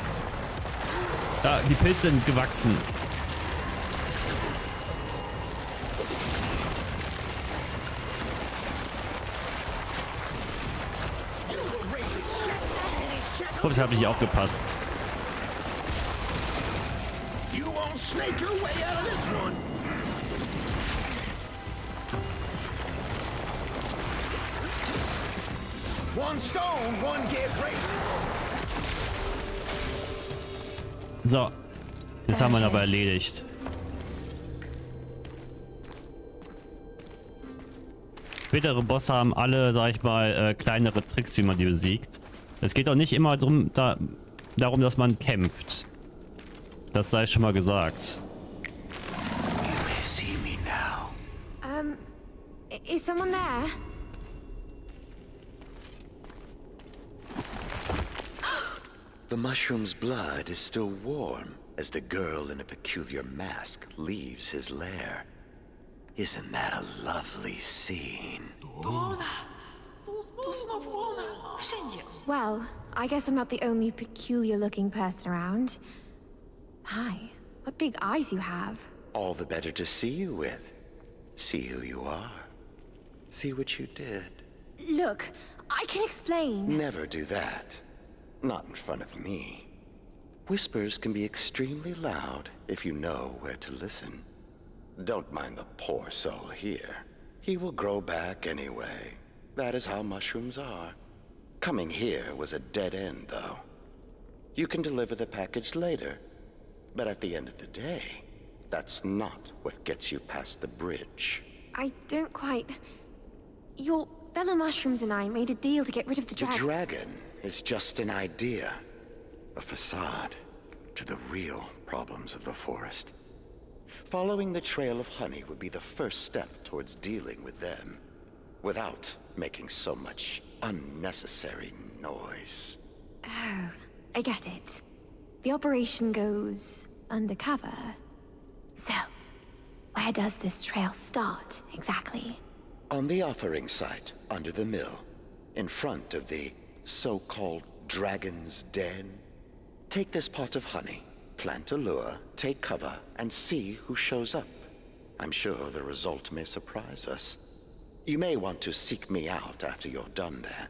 Da, die Pilze sind gewachsen. Ups, habe ich of this one. One stone, one get break. So. Das haben wir aber erledigt. Spätere Bosse haben alle, sag ich mal, äh, kleinere Tricks, wie man die besiegt. Es geht auch nicht immer drum, da, darum, dass man kämpft. Das sei schon mal gesagt. Mushroom's blood is still warm as the girl in a peculiar mask leaves his lair. Isn't that a lovely scene? Well, I guess I'm not the only peculiar looking person around. My, what big eyes you have. All the better to see you with. See who you are. See what you did. Look, I can explain. Never do that. Not in front of me. Whispers can be extremely loud if you know where to listen. Don't mind the poor soul here. He will grow back anyway. That is how mushrooms are. Coming here was a dead end, though. You can deliver the package later, but at the end of the day, that's not what gets you past the bridge. I don't quite... Your fellow mushrooms and I made a deal to get rid of the dragon. The dragon. Is just an idea, a facade to the real problems of the forest. Following the trail of honey would be the first step towards dealing with them, without making so much unnecessary noise. Oh, I get it. The operation goes undercover. So, where does this trail start, exactly? On the offering site, under the mill, in front of the so-called Dragon's Den, take this pot of honey, plant a lure, take cover, and see who shows up. I'm sure the result may surprise us. You may want to seek me out after you're done there.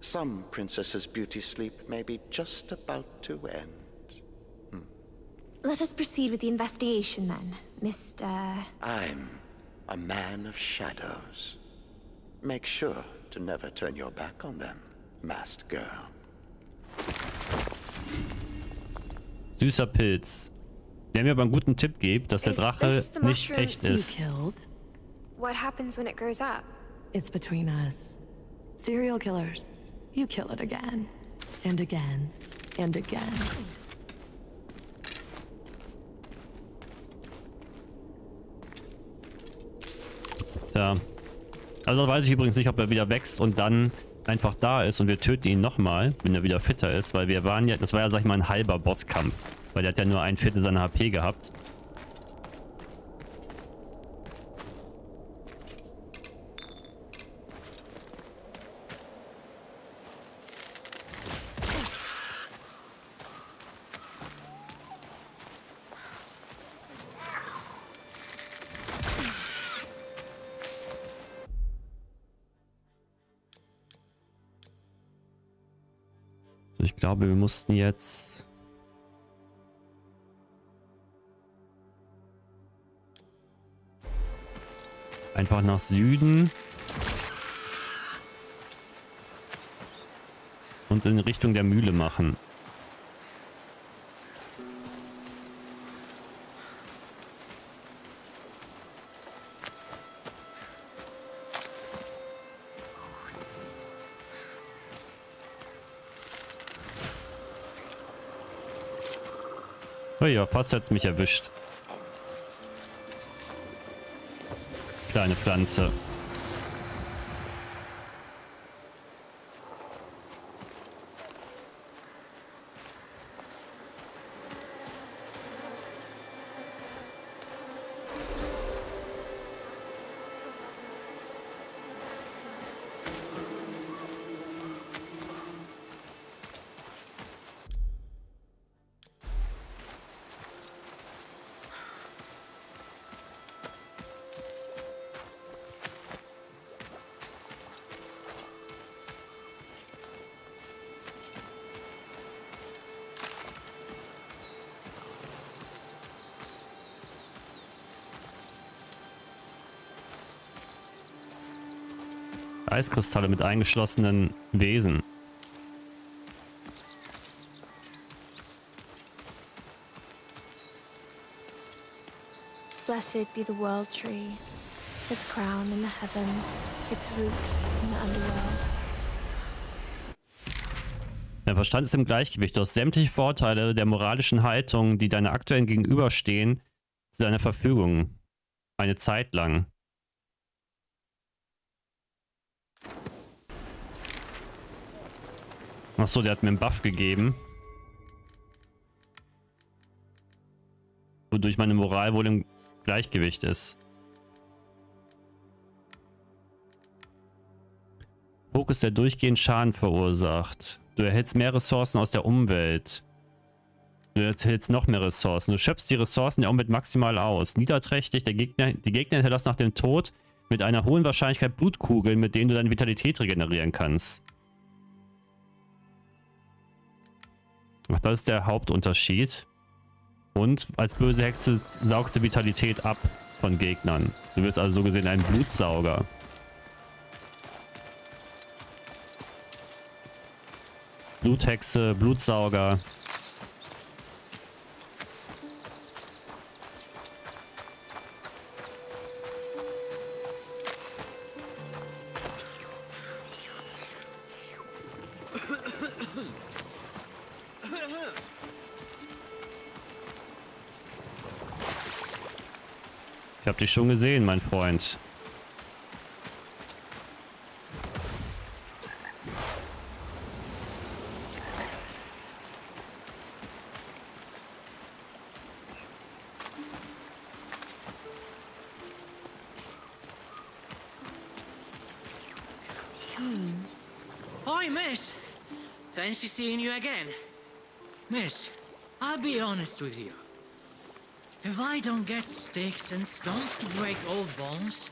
Some princess's beauty sleep may be just about to end. Hmm. Let us proceed with the investigation then, Mr... I'm a man of shadows. Make sure to never turn your back on them, masked girl. Süßer Pilz. Der mir aber einen guten Tipp gibt, dass der Drache nicht echt ist. What happens when it grows up? It's between us. Serial killers. You kill it again. And again. And again. Tja. Also weiß ich übrigens nicht, ob er wieder wächst und dann einfach da ist und wir töten ihn nochmal, wenn er wieder fitter ist, weil wir waren ja, das war ja, sag ich mal, ein halber Bosskampf. Weil der hat ja nur ein Viertel seiner HP gehabt. Glaube, wir mussten jetzt... Einfach nach Süden. Und in Richtung der Mühle machen. Oh ja, fast hat's mich erwischt. Kleine Pflanze. Eiskristalle mit eingeschlossenen Wesen. Blessed be the world tree, its crown in the heavens, its root in the underworld. Dein Verstand ist im Gleichgewicht. Du hast sämtliche Vorteile der moralischen Haltung, die deiner aktuellen gegenüberstehen, zu deiner Verfügung. Eine Zeit lang. Achso, der hat mir einen Buff gegeben. Wodurch meine Moral wohl im Gleichgewicht ist. Fokus, der durchgehend Schaden verursacht. Du erhältst mehr Ressourcen aus der Umwelt. Du erhältst noch mehr Ressourcen. Du schöpfst die Ressourcen der Umwelt maximal aus. Niederträchtig, der Gegner, die Gegner hinterlassen nach dem Tod mit einer hohen Wahrscheinlichkeit Blutkugeln, mit denen du deine Vitalität regenerieren kannst. Das ist der Hauptunterschied. Und als böse Hexe saugst du Vitalität ab von Gegnern. Du wirst also so gesehen ein Blutsauger. Bluthexe, Blutsauger. Dich schon gesehen, mein Freund. Hi, miss. Fancy seeing you again. Miss, I'll be honest with you. If I don't get sticks and stones to break old bones,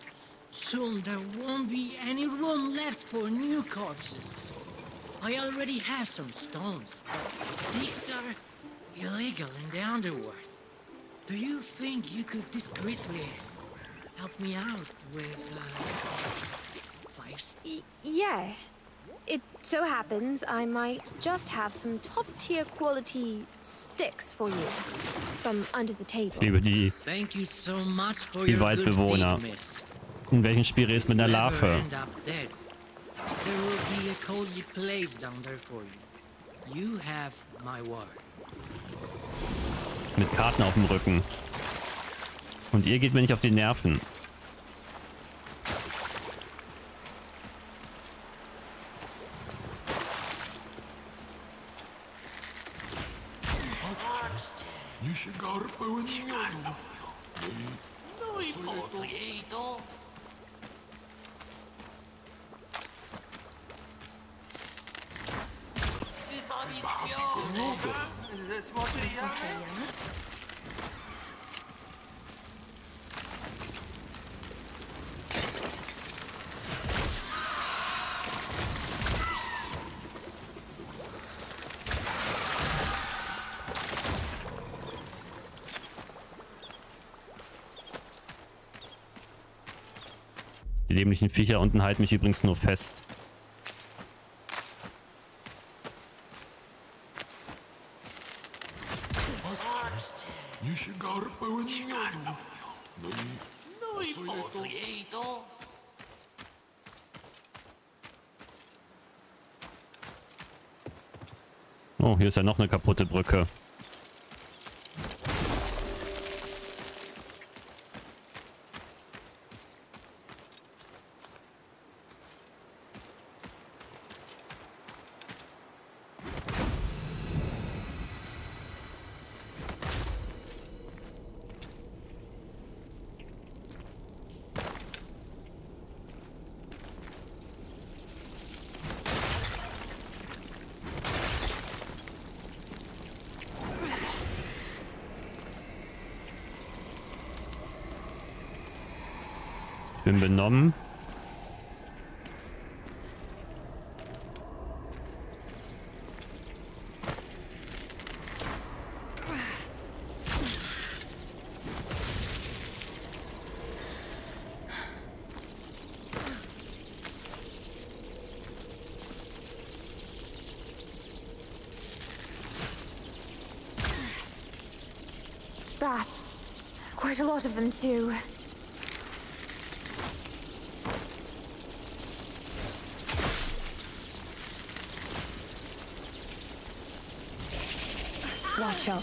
soon there won't be any room left for new corpses. I already have some stones, but sticks are illegal in the underworld. Do you think you could discreetly help me out with, uh, five Y- yeah. It so happens I might just have some top tier quality sticks for you from under the table. Liebe die, Thank you so much for die your good Waldbewohner. deed, miss. In welchem Spiel ist mit einer Larve? There will be a cozy place down there for you. You have my word. Mit Karten auf dem Rücken. Und ihr geht mir nicht auf die Nerven. mi sigar pełen miodu. No i po co jej to? Wabi go. Ze smoczej jamy? Dämlichen Viecher unten halten mich übrigens nur fest. Oh, hier ist ja noch eine kaputte Brücke. genommen. Bats. Quite a lot of them, too.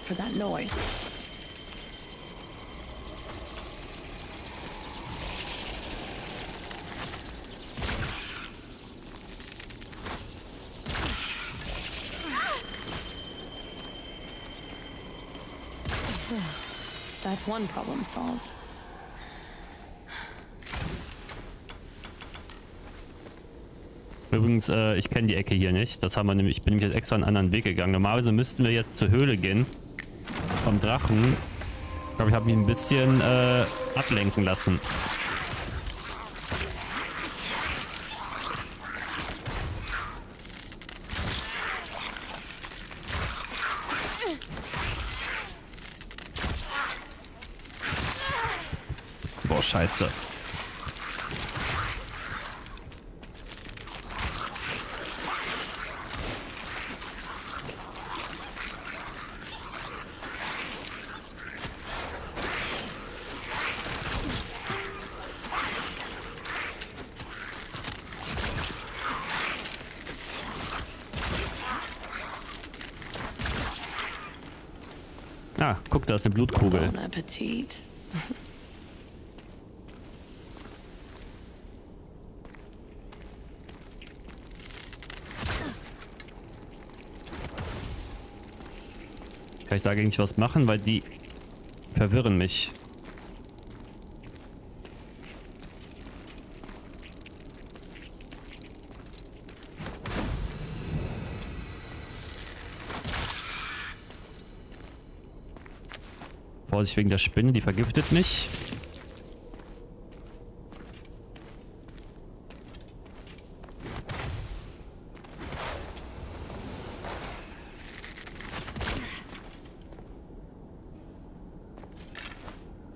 For that noise. That's one problem solved. Übrigens, äh, ich kenne die Ecke hier nicht. Das haben wir nämlich, ich bin jetzt extra einen anderen Weg gegangen. Normalerweise müssten wir jetzt zur Höhle gehen. Vom Drachen. Ich glaube, ich habe mich ein bisschen äh, ablenken lassen. Boah, scheiße. Ah, guck, da ist eine Blutkugel. Bon appetit. Kann ich dagegen nicht was machen, weil die verwirren mich. Vorsicht wegen der Spinne, die vergiftet mich.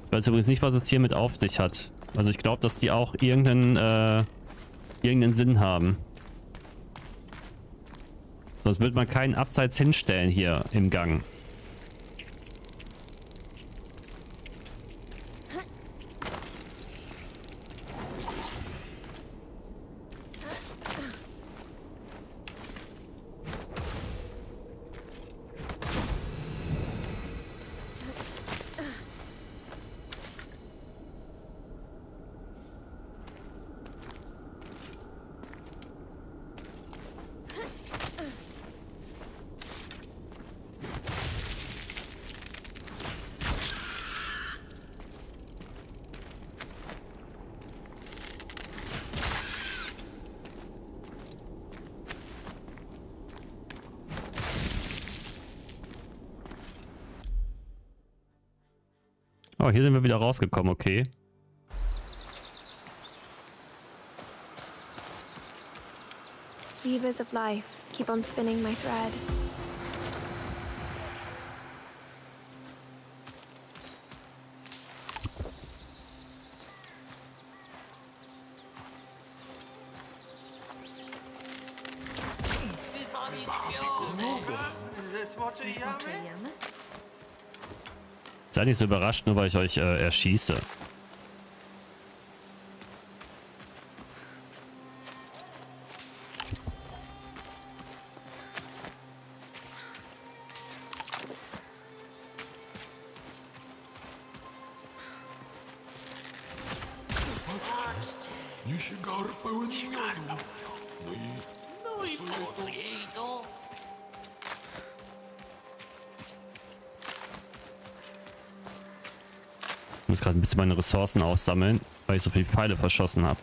Ich weiß übrigens nicht, was es hier mit auf sich hat. Also ich glaube, dass die auch irgendeinen, äh, irgendeinen Sinn haben. Sonst würde man keinen Abseits hinstellen hier im Gang. Wir wieder rausgekommen, okay. Weavers of life, keep on spinning my thread. Seid nicht so überrascht, nur weil ich euch äh, erschieße. Ich muss gerade ein bisschen meine Ressourcen aussammeln, weil ich so viele Pfeile verschossen habe.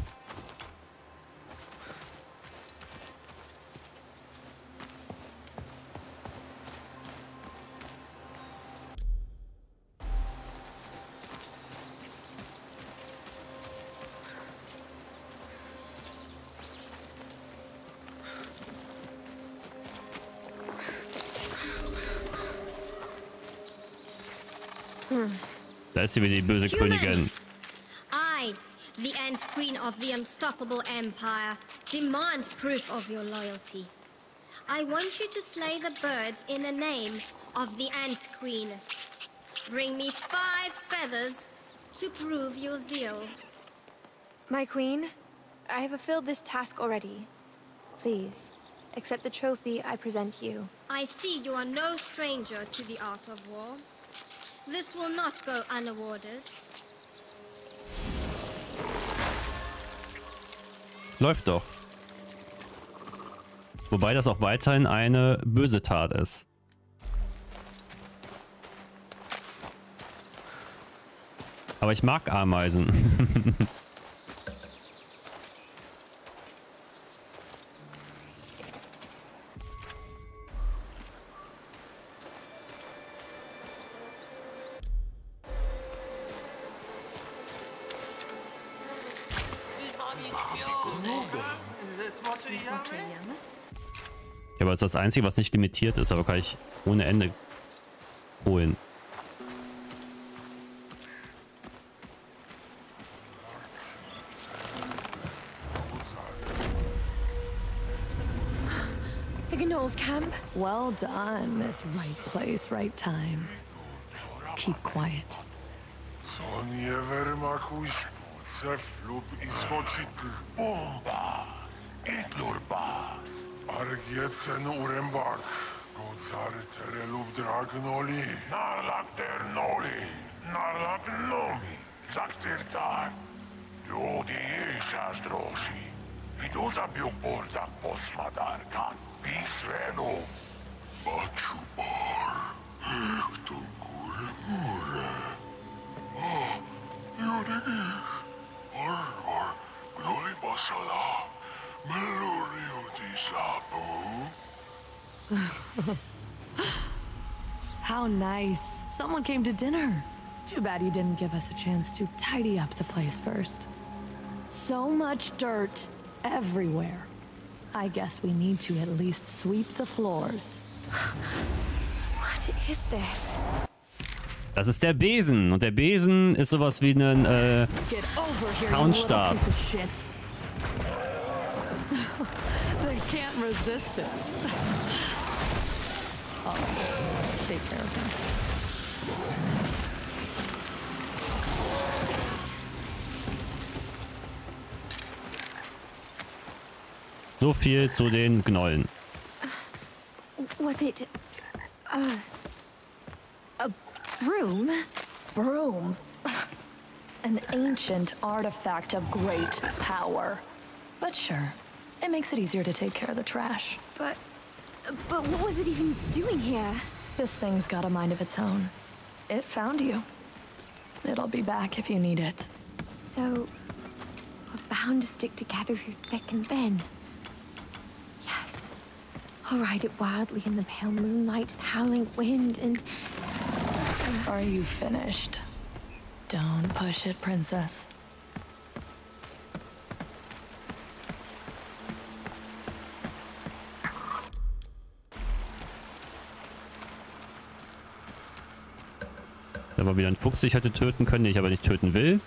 Da ist sie wieder die böse Königin. I, the Ant Queen of the Unstoppable Empire, demand proof of your loyalty. I want you to slay the birds in the name of the Ant Queen. Bring me five feathers to prove your zeal. My queen, I have fulfilled this task already. Please, accept the trophy I present you. I see you are no stranger to the art of war. This will not go unawarded. Läuft doch. Wobei das auch weiterhin eine böse Tat ist. Aber ich mag Ameisen. das ist das Einzige, was nicht limitiert ist, aber kann ich ohne Ende holen. The Gnolls camp? Well done, Miss Right Place, Right Time. Keep quiet. Co nie verma kuispu, se flup Arg Jetsen Urembak, Godzar Terelub Dragnoli, Narlak Dernoli, Narlak Nomi, Zaktirtar, Ljudi Ješaš Droši, Iduza Bjugbordak Posmadarkan, Pisvenu, Bačubar, Ehto Gure Mure, Ah, Ljudi Ješ, Arvar, Gnoli Masala, Sabu. How nice. Someone came to dinner. Too bad you didn't give us a chance to tidy up the place first. So much dirt everywhere. I guess we need to at least sweep the floors. What is this? Das ist der Besen. Und der Besen ist sowas wie ein äh, Get here, Townstab. you little piece of shit. they can't resist it. I'll take care of them. So viel zu den Gnollen. Was it... Uh... A broom? Broom. An ancient artifact of great power. But sure, it makes it easier to take care of the trash. But... But what was it even doing here? This thing's got a mind of its own. It found you. It'll be back if you need it. So... We're bound to stick together through thick and thin. Yes. I'll ride it wildly in the pale moonlight and howling wind and... Are you finished? Don't push it, princess. War wieder ein Fuchs, ich hätte töten können, den ich aber nicht töten will.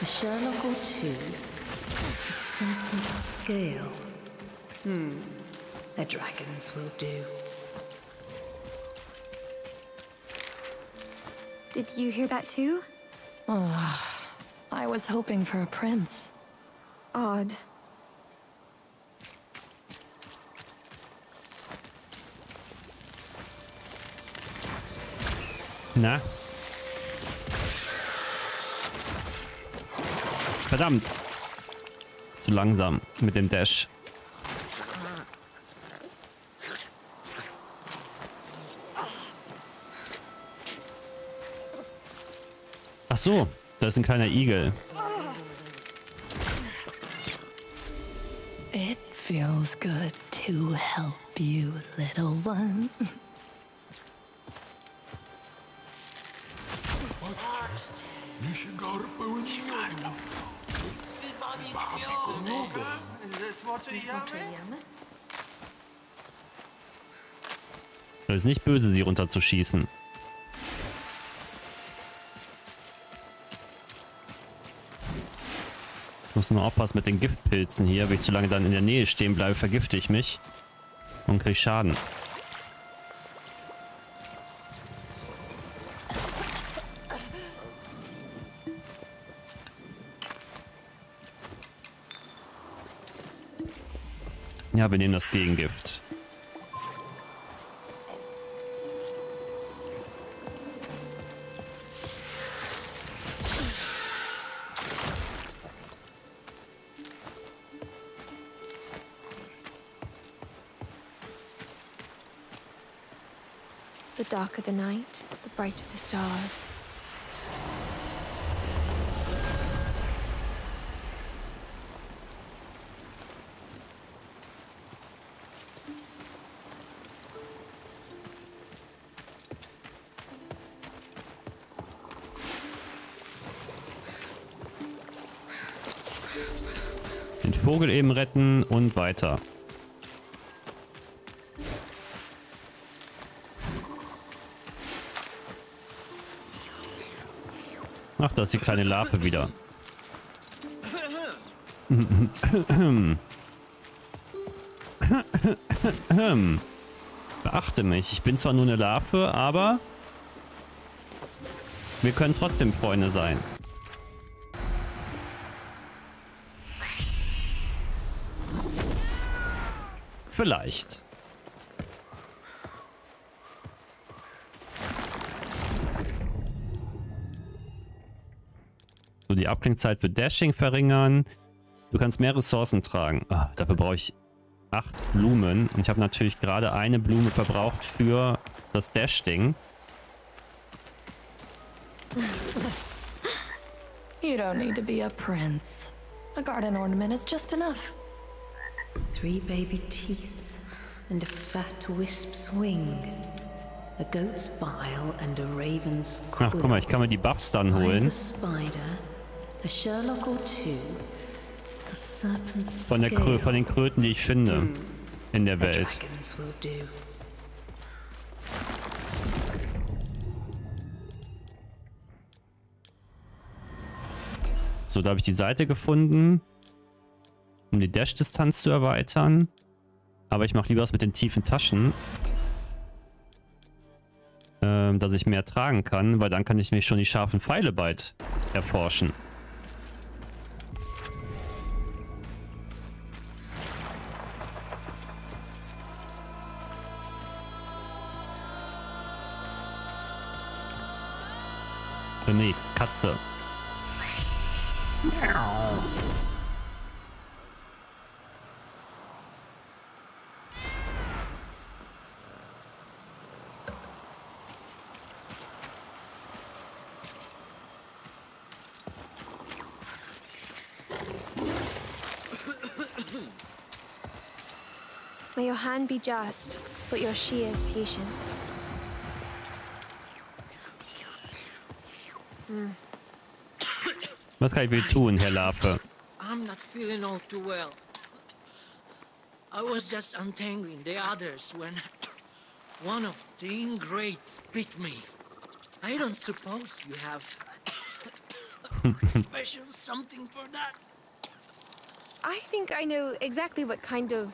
A Sherlock or two, a serpent scale. Hmm. A dragon's will do. Did you hear that too? Oh, I was hoping for a prince. Odd. Na? Verdammt. Zu langsam mit dem Dash. Ach so, da ist ein kleiner Igel. It feels good to help you, little one. Das ist nicht böse, sie runterzuschießen. Ich muss nur aufpassen mit den Giftpilzen hier. Wenn ich zu lange dann in der Nähe stehen bleibe, vergifte ich mich. Und kriege Schaden. Ja, wir nehmen das Gegengift. The darker the night, the brighter the stars. Vogel eben retten und weiter. Ach, da ist die kleine Larve wieder. Beachte mich. Ich bin zwar nur eine Larve, aber wir können trotzdem Freunde sein. Vielleicht. So, die Abklingzeit für Dashing verringern. Du kannst mehr Ressourcen tragen. Ah, dafür brauche ich acht Blumen. Und ich habe natürlich gerade eine Blume verbraucht für das Dash-Ding. You don't need to be a prince. A garden ornament is just enough. Three baby teeth and a fat wisp's wing. A goat's bile and a raven's quill. Ach, guck mal, ich kann mir die Buffs dann holen. Von, der Krö von den Kröten, die ich finde. In der Welt. So, da habe ich die Seite gefunden, die Dash-Distanz zu erweitern. Aber ich mache lieber was mit den tiefen Taschen. Ähm, dass ich mehr tragen kann, weil dann kann ich mich schon die scharfen Pfeile bald erforschen. Äh, Nee, Katze. May your hand be just, but your she is patient. Hmm. Was kann ich für tun, Herr Larve? I'm not feeling all too well. I was just untangling the others when one of the ingrates bit me. I don't suppose you have Special something for that? I think I know exactly what kind of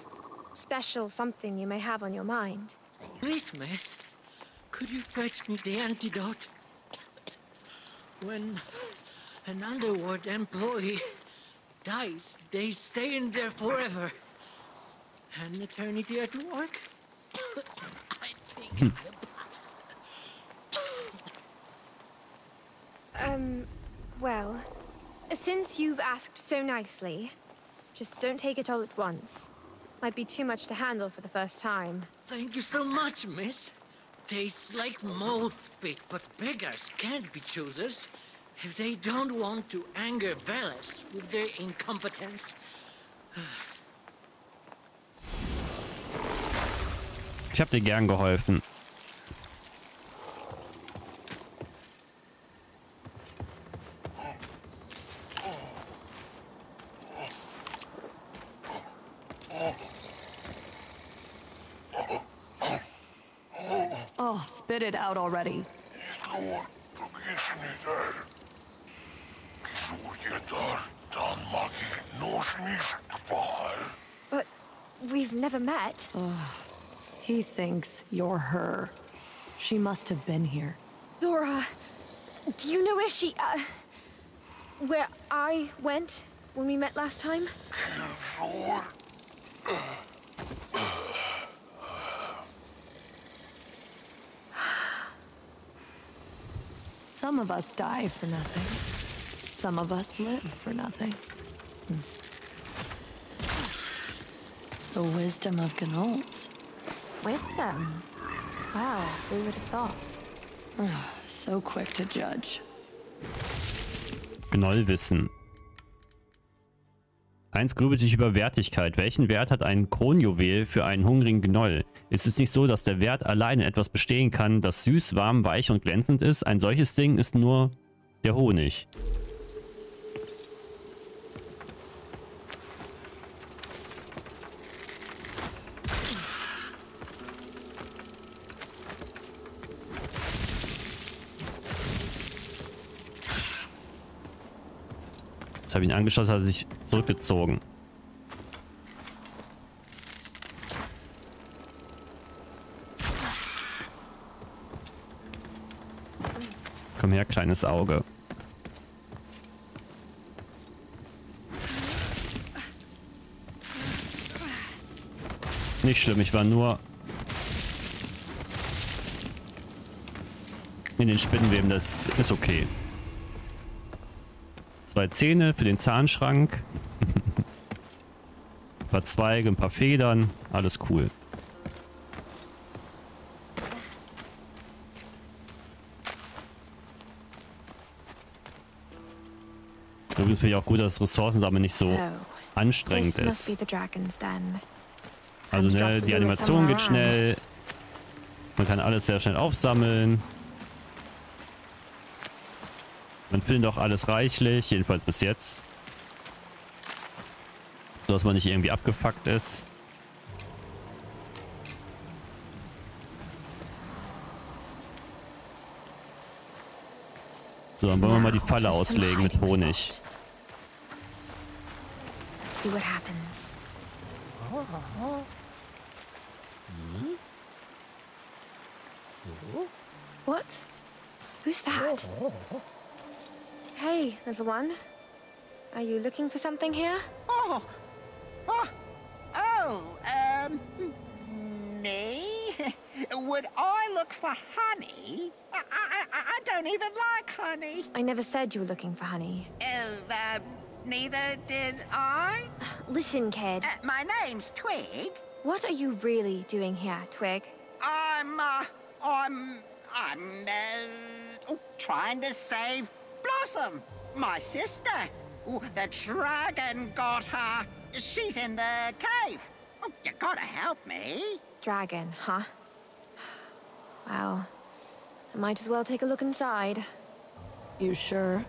special something you may have on your mind. Please, miss, could you fetch me the antidote? When an underworld employee dies, they stay in there forever. An eternity at work? I think I'll pass. Um, well, since you've asked so nicely, just don't take it all at once. Might be too much to handle for the first time. Thank you so much, miss. Tastes like mole spit, but beggars can't be choosers. If they don't want to anger Veles with their incompetence. Ich habe dir gern geholfen. Nog niet kwaad. But we've never met. He thinks you're her. She must have been here. Zora, do you know where she, uh, where I went when we met last time? Some of us die for nothing. Some of us live for nothing. Hmm. The wisdom of Gnolls. Wisdom. Wow, who would have thought? so quick to judge. Gnollwissen. Eins grübelt sich über Wertigkeit. Welchen Wert hat ein Kronjuwel für einen hungrigen Gnoll? Ist es nicht so, dass der Wert alleine etwas bestehen kann, das süß, warm, weich und glänzend ist? Ein solches Ding ist nur der Honig. Habe ihn angeschaut, hat er sich zurückgezogen. Her, kleines Auge. Nicht schlimm, ich war nur in den Spinnenweben, das ist okay. Zwei Zähne für den Zahnschrank. ein paar Zweige, ein paar Federn. Alles cool. Übrigens finde ich auch gut, dass Ressourcensammeln nicht so anstrengend ist. Also ne, die Animation geht schnell. Man kann alles sehr schnell aufsammeln. Man findet auch alles reichlich, jedenfalls bis jetzt. So dass man nicht irgendwie abgefuckt ist. So, dann wollen wir mal die Falle auslegen mit Honig. See what happens. What? Who's that? Hey, little one. Are you looking for something here? Oh, oh, oh, um, me? Would I look for honey? I, I, I- don't even like honey. I never said you were looking for honey. Oh, uh, neither did I. Listen, kid. Uh, my name's Twig. What are you really doing here, Twig? I'm, uh, I'm, I'm, uh, oh, trying to save Blossom, my sister. Oh, the dragon got her. She's in the cave. Oh, you gotta help me. Dragon, huh? Well, might as well take a look inside. You sure?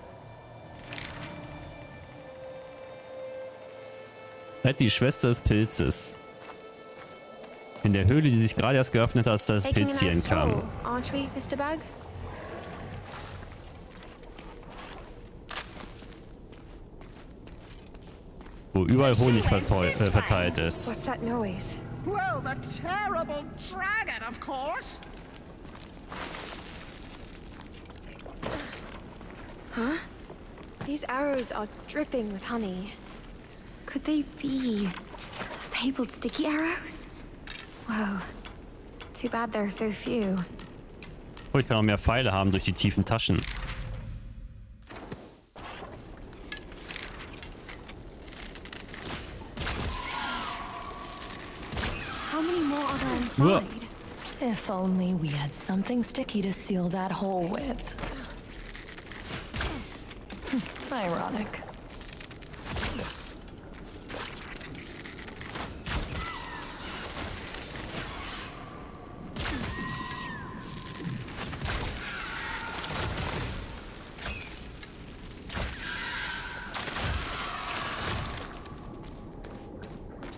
Halt die Schwester des Pilzes. In der Höhle, die sich gerade erst geöffnet hat, als das Taking a Pilz hier nice entkam. stroll, aren't we, Mr. Bug? wo überall Honig verteu- äh, verteilt ist. Well, the terrible dragon, of course. Huh? These arrows are dripping with honey. Could they be fabled sticky arrows? Whoa. Too bad there are so few. Oh, ich kann auch mehr Pfeile haben durch die tiefen Taschen. How many more are there Uah. inside? If only we had something sticky to seal that hole with. Ironic.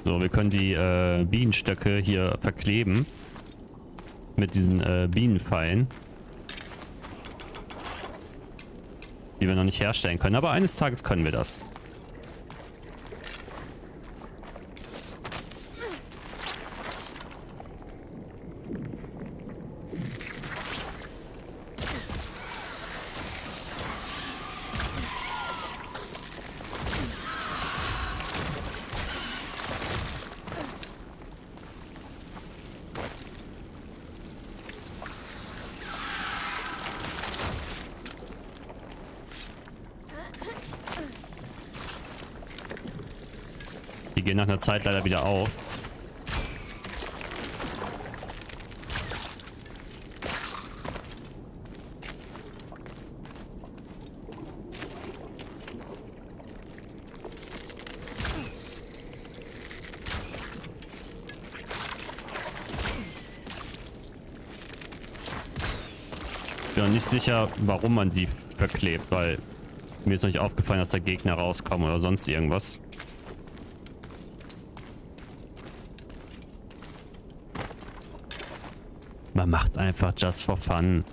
So, wir können die äh, Bienenstöcke hier verkleben. Mit diesen äh, Bienenpfeilen. Die wir noch nicht herstellen können. Aber eines Tages können wir das. Einer Zeit leider wieder auf. Bin noch nicht sicher, warum man die verklebt, weil mir ist noch nicht aufgefallen, dass da Gegner rauskommen oder sonst irgendwas. Man macht's einfach just for fun.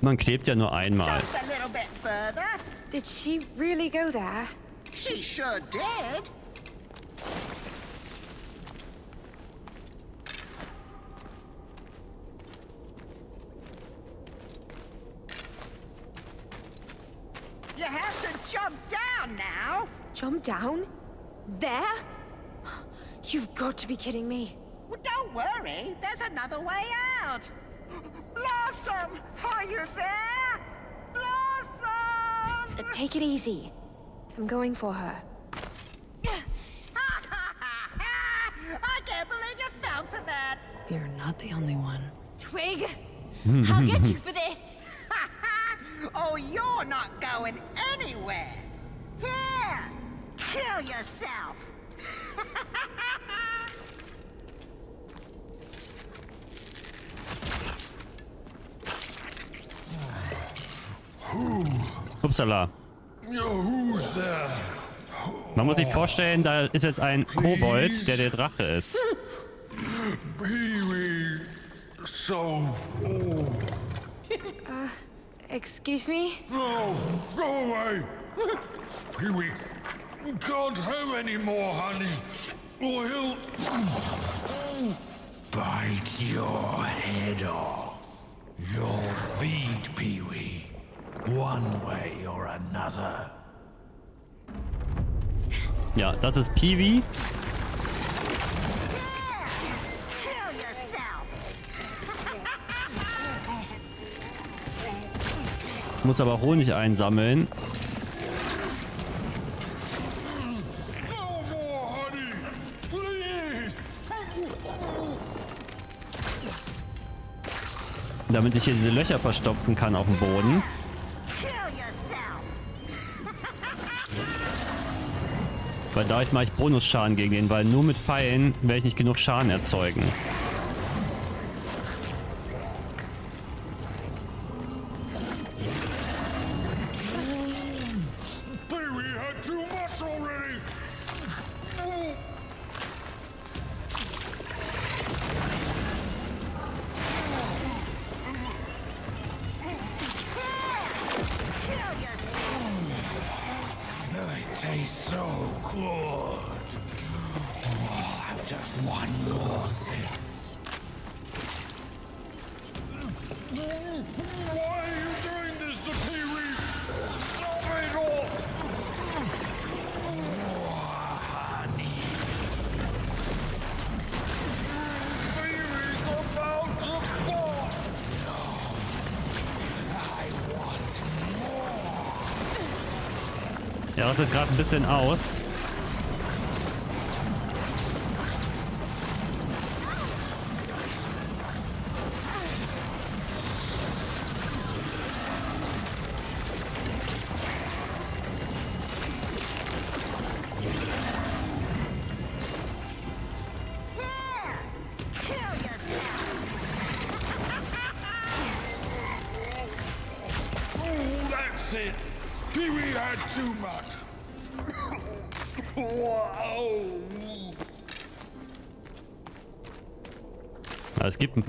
Man klebt ja nur einmal. Just a little bit further. Did she really go there? She sure did. To be kidding me. Well, don't worry. There's another way out. Blossom, are you there? Blossom! Uh, take it easy. I'm going for her. I can't believe you fell for that. You're not the only one. Twig, I'll get you for There? Man muss sich vorstellen, da ist jetzt ein Kobold, der der Drache ist. Pee-wee. So full. Excuse me? No, go away. Pee-wee, we can't have any more honey. Or he'll... Bite your head off. You'll feed Pee-wee. One way or another. Ja, das ist Peewee. Muss aber Honig einsammeln. Damit ich hier diese Löcher verstopfen kann auf dem Boden. Weil dadurch mache ich Bonusschaden gegen den, weil nur mit Pfeilen werde ich nicht genug Schaden erzeugen. Bisschen aus.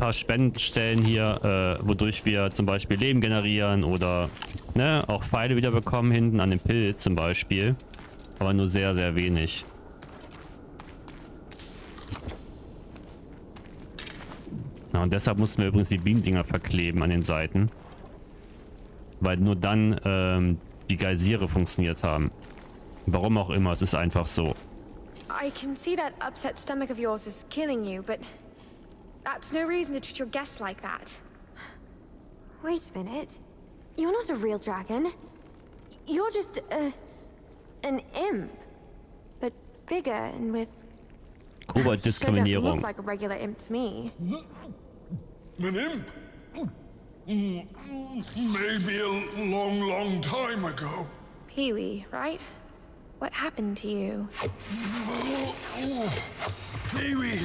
Paar Spendenstellen hier, äh, wodurch wir zum Beispiel Leben generieren oder ne, auch Pfeile wieder bekommen hinten an dem Pilz zum Beispiel. Aber nur sehr, sehr wenig. Ja, und deshalb mussten wir übrigens die Beamdinger verkleben an den Seiten. Weil nur dann ähm, die Geysire funktioniert haben. Warum auch immer, es ist einfach so. I can see that upset stomach of yours is killing you, but that's no reason to treat your guests like that. Wait a minute. You're not a real dragon. You're just a. an imp. But bigger and with. Sure don't Kobold-Diskriminierung. look like a regular imp to me. An imp? Maybe a long, long time ago. Pee-wee, right? What happened to you? Pee-wee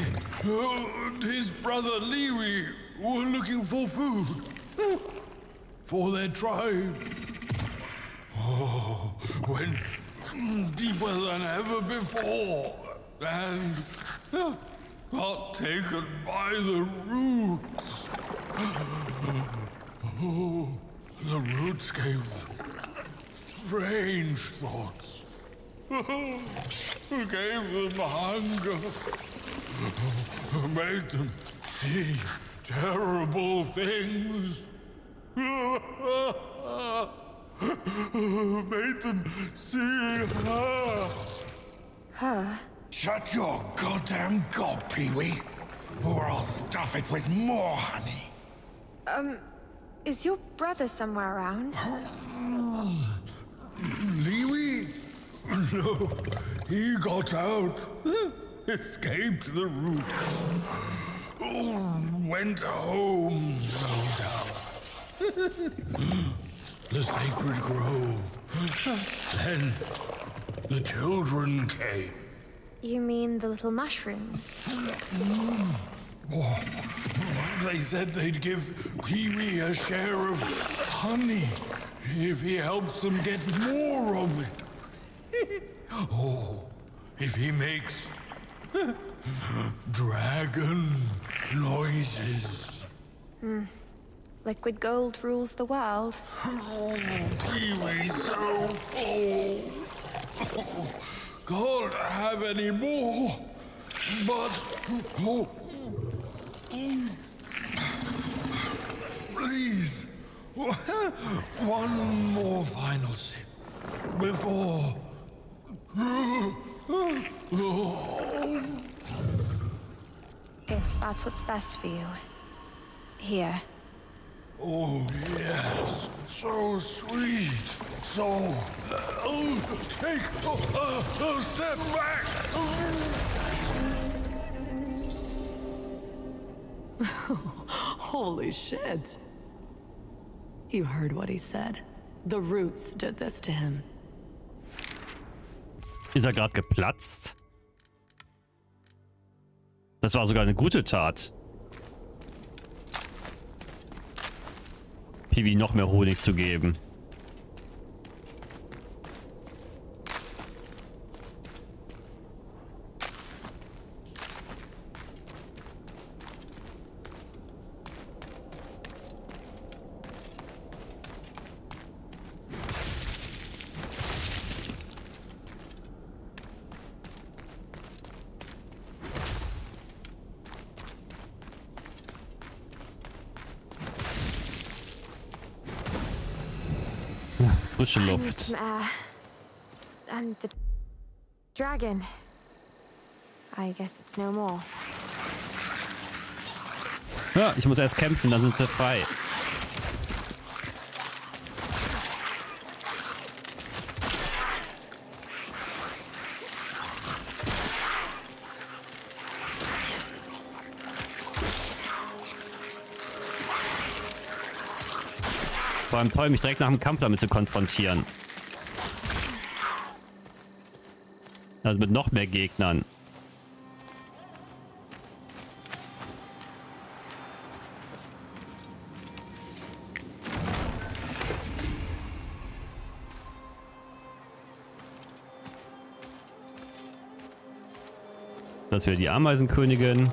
uh, and his brother Leewee were looking for food for their tribe. Oh, went deeper than ever before and got taken by the roots. Oh, the roots gave strange thoughts. Who gave them hunger? Who made them see terrible things? Who made them see her? Her? Shut your goddamn gob, Pee-wee, or I'll stuff it with more honey. Um, is your brother somewhere around? Leewee? No, he got out. Escaped the roots. Oh, went home, no doubt. the sacred grove. Then the children came. You mean the little mushrooms? Mm. Oh, they said they'd give Pee-wee a share of honey if he helps them get more of it. oh, if he makes dragon noises. Hmm. Liquid gold rules the world. Oh, Pee-wee's so full. Can't have any more. But oh, please, one more final sip before. If that's what's best for you. Here. Oh, yes. So sweet. So. Oh, take a, a, a step back. Holy shit. You heard what he said. The roots did this to him. Ist er gerade geplatzt? Das war sogar eine gute Tat. Piwi noch mehr Honig zu geben. Frische Luft. And the dragon. I guess it's no more. Ja, ich muss erst kämpfen, dann sind sie frei. Allem toll, mich direkt nach dem Kampf damit zu konfrontieren. Also mit noch mehr Gegnern. Das wäre die Ameisenkönigin.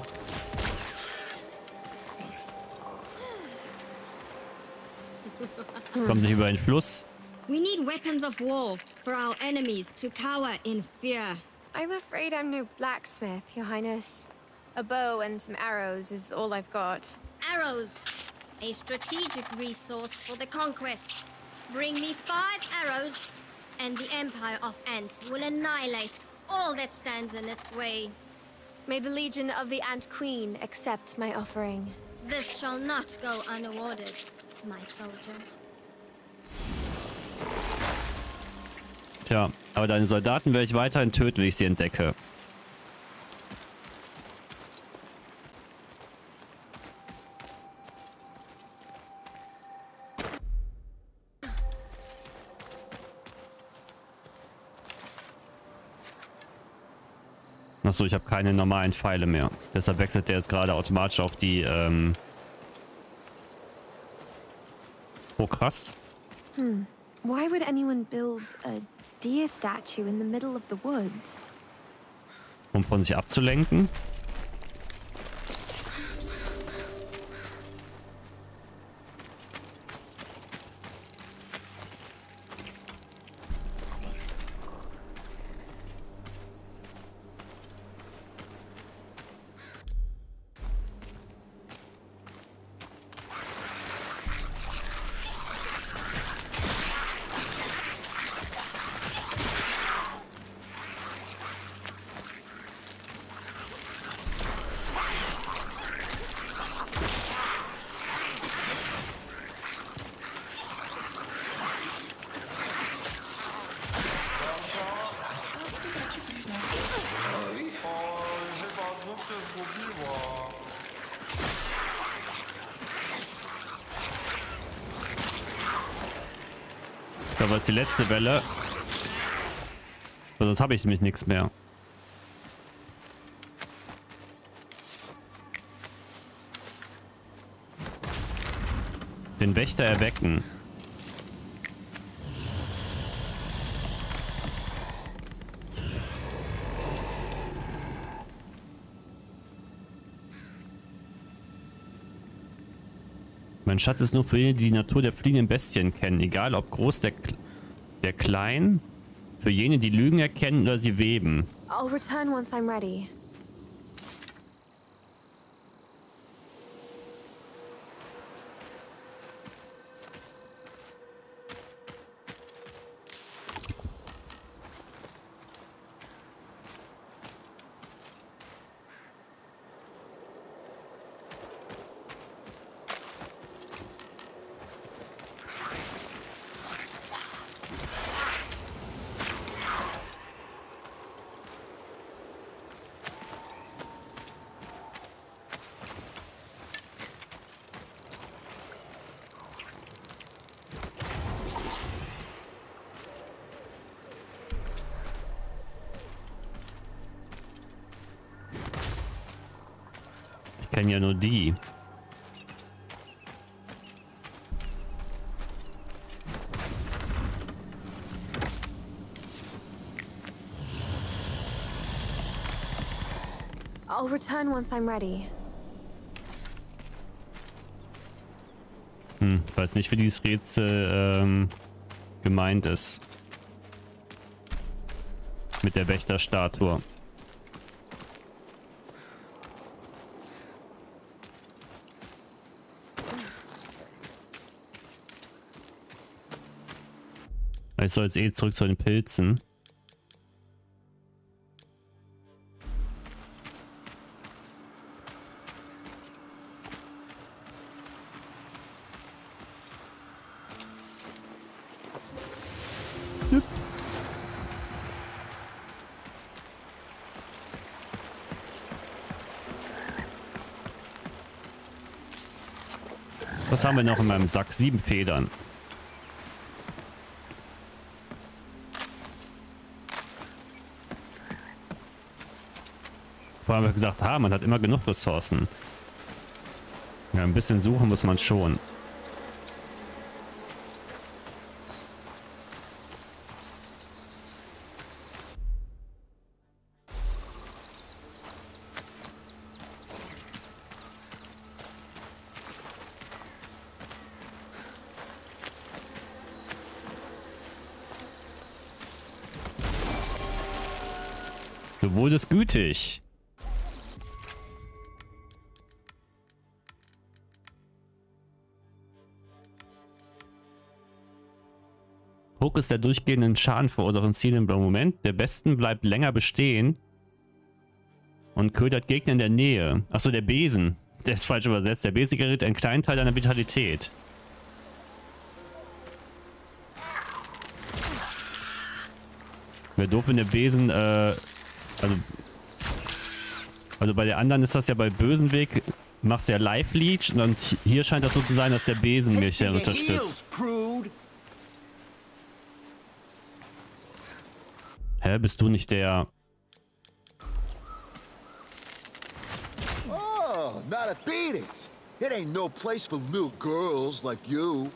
Kommt nicht über den Fluss. We need weapons of war for our enemies to cower in fear. I'm afraid I'm no blacksmith, Your Highness. A bow and some arrows is all I've got. Arrows, a strategic resource for the conquest. Bring me five arrows, and the Empire of Ants will annihilate all that stands in its way. May the Legion of the Ant Queen accept my offering. This shall not go unawarded, my soldier. Aber deine Soldaten werde ich weiterhin töten, wenn ich sie entdecke. Achso, ich habe keine normalen Pfeile mehr. Deshalb wechselt der jetzt gerade automatisch auf die, ähm... Oh, krass. Hmm. Why would anyone build a woods? Um von sich abzulenken. Glaube, das ist die letzte Welle. Sonst habe ich nämlich nichts mehr. Den Wächter erwecken. Mein Schatz ist nur für jene, die die Natur der fliegenden Bestien kennen. Egal ob groß der, Kl- der klein. Für jene, die Lügen erkennen oder sie weben. I'll return once I'm ready. Ich kenne ja nur die. I'll return once I'm ready. Hm, weiß nicht, wie dieses Rätsel ähm, gemeint ist. Mit der Wächterstatue. Soll jetzt eh zurück zu den Pilzen. Was haben wir noch in meinem Sack? Sieben Federn. Vorher haben wir gesagt, ha, man hat immer genug Ressourcen. Ja, ein bisschen suchen muss man schon. Du wurdest gütig. Ist der durchgehenden Schaden verursachen Ziel im Moment. Der Besten bleibt länger bestehen und ködert Gegner in der Nähe. Achso, der Besen. Der ist falsch übersetzt. Der Besen gerät einen kleinen Teil deiner Vitalität. Wäre doof, wenn der Besen, äh, also, also bei der anderen ist das ja bei Bösenweg, machst du ja Live Leech und hier scheint das so zu sein, dass der Besen mich ja unterstützt. Hä, bist du nicht der... Oh, not a beat it. It ain't no place for little girls like you.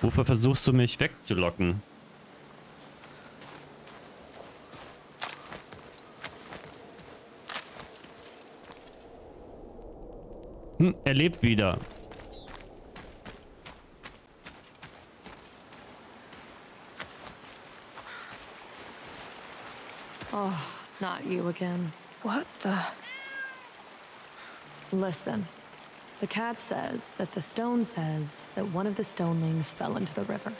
Wofür versuchst du mich wegzulocken? Hm, er lebt wieder. Oh, not you again. What the? Listen. The cat says that the stone says that one of the stonelings fell into the river.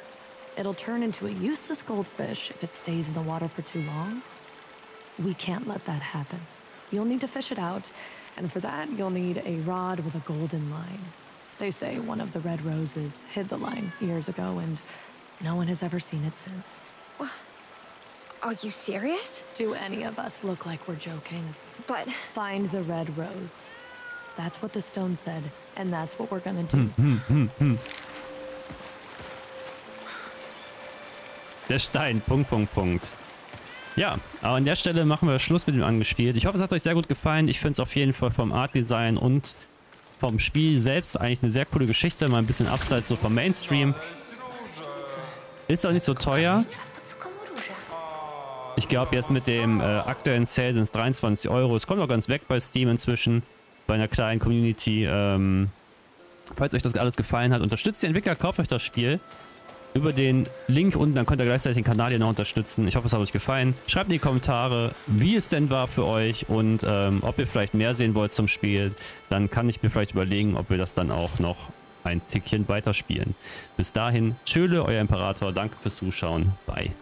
It'll turn into a useless goldfish if it stays in the water for too long. We can't let that happen. You'll need to fish it out, and for that, you'll need a rod with a golden line. They say one of the red roses hid the line years ago, and no one has ever seen it since. Are you serious? Do any of us look like we're joking? But Find the red rose. That's what the stone said, and that's what we're gonna do. Der Stein, Punkt, Punkt, Punkt. Ja, aber an der Stelle machen wir Schluss mit dem angespielt. Ich hoffe, es hat euch sehr gut gefallen. Ich finde es auf jeden Fall vom Art Design und vom Spiel selbst eigentlich eine sehr coole Geschichte. Mal ein bisschen abseits so vom Mainstream. Ist auch nicht so teuer. Ich glaube jetzt mit dem äh, aktuellen Sale sind es 23 Euro. Es kommt auch ganz weg bei Steam inzwischen. Bei einer kleinen Community. Ähm, falls euch das alles gefallen hat, unterstützt die Entwickler, kauft euch das Spiel. Über den Link unten, dann könnt ihr gleichzeitig den Kanal hier noch unterstützen. Ich hoffe, es hat euch gefallen. Schreibt in die Kommentare, wie es denn war für euch und ähm, ob ihr vielleicht mehr sehen wollt zum Spiel. Dann kann ich mir vielleicht überlegen, ob wir das dann auch noch ein Tickchen weiterspielen. Bis dahin, Tschöle, euer Imperator. Danke fürs Zuschauen. Bye.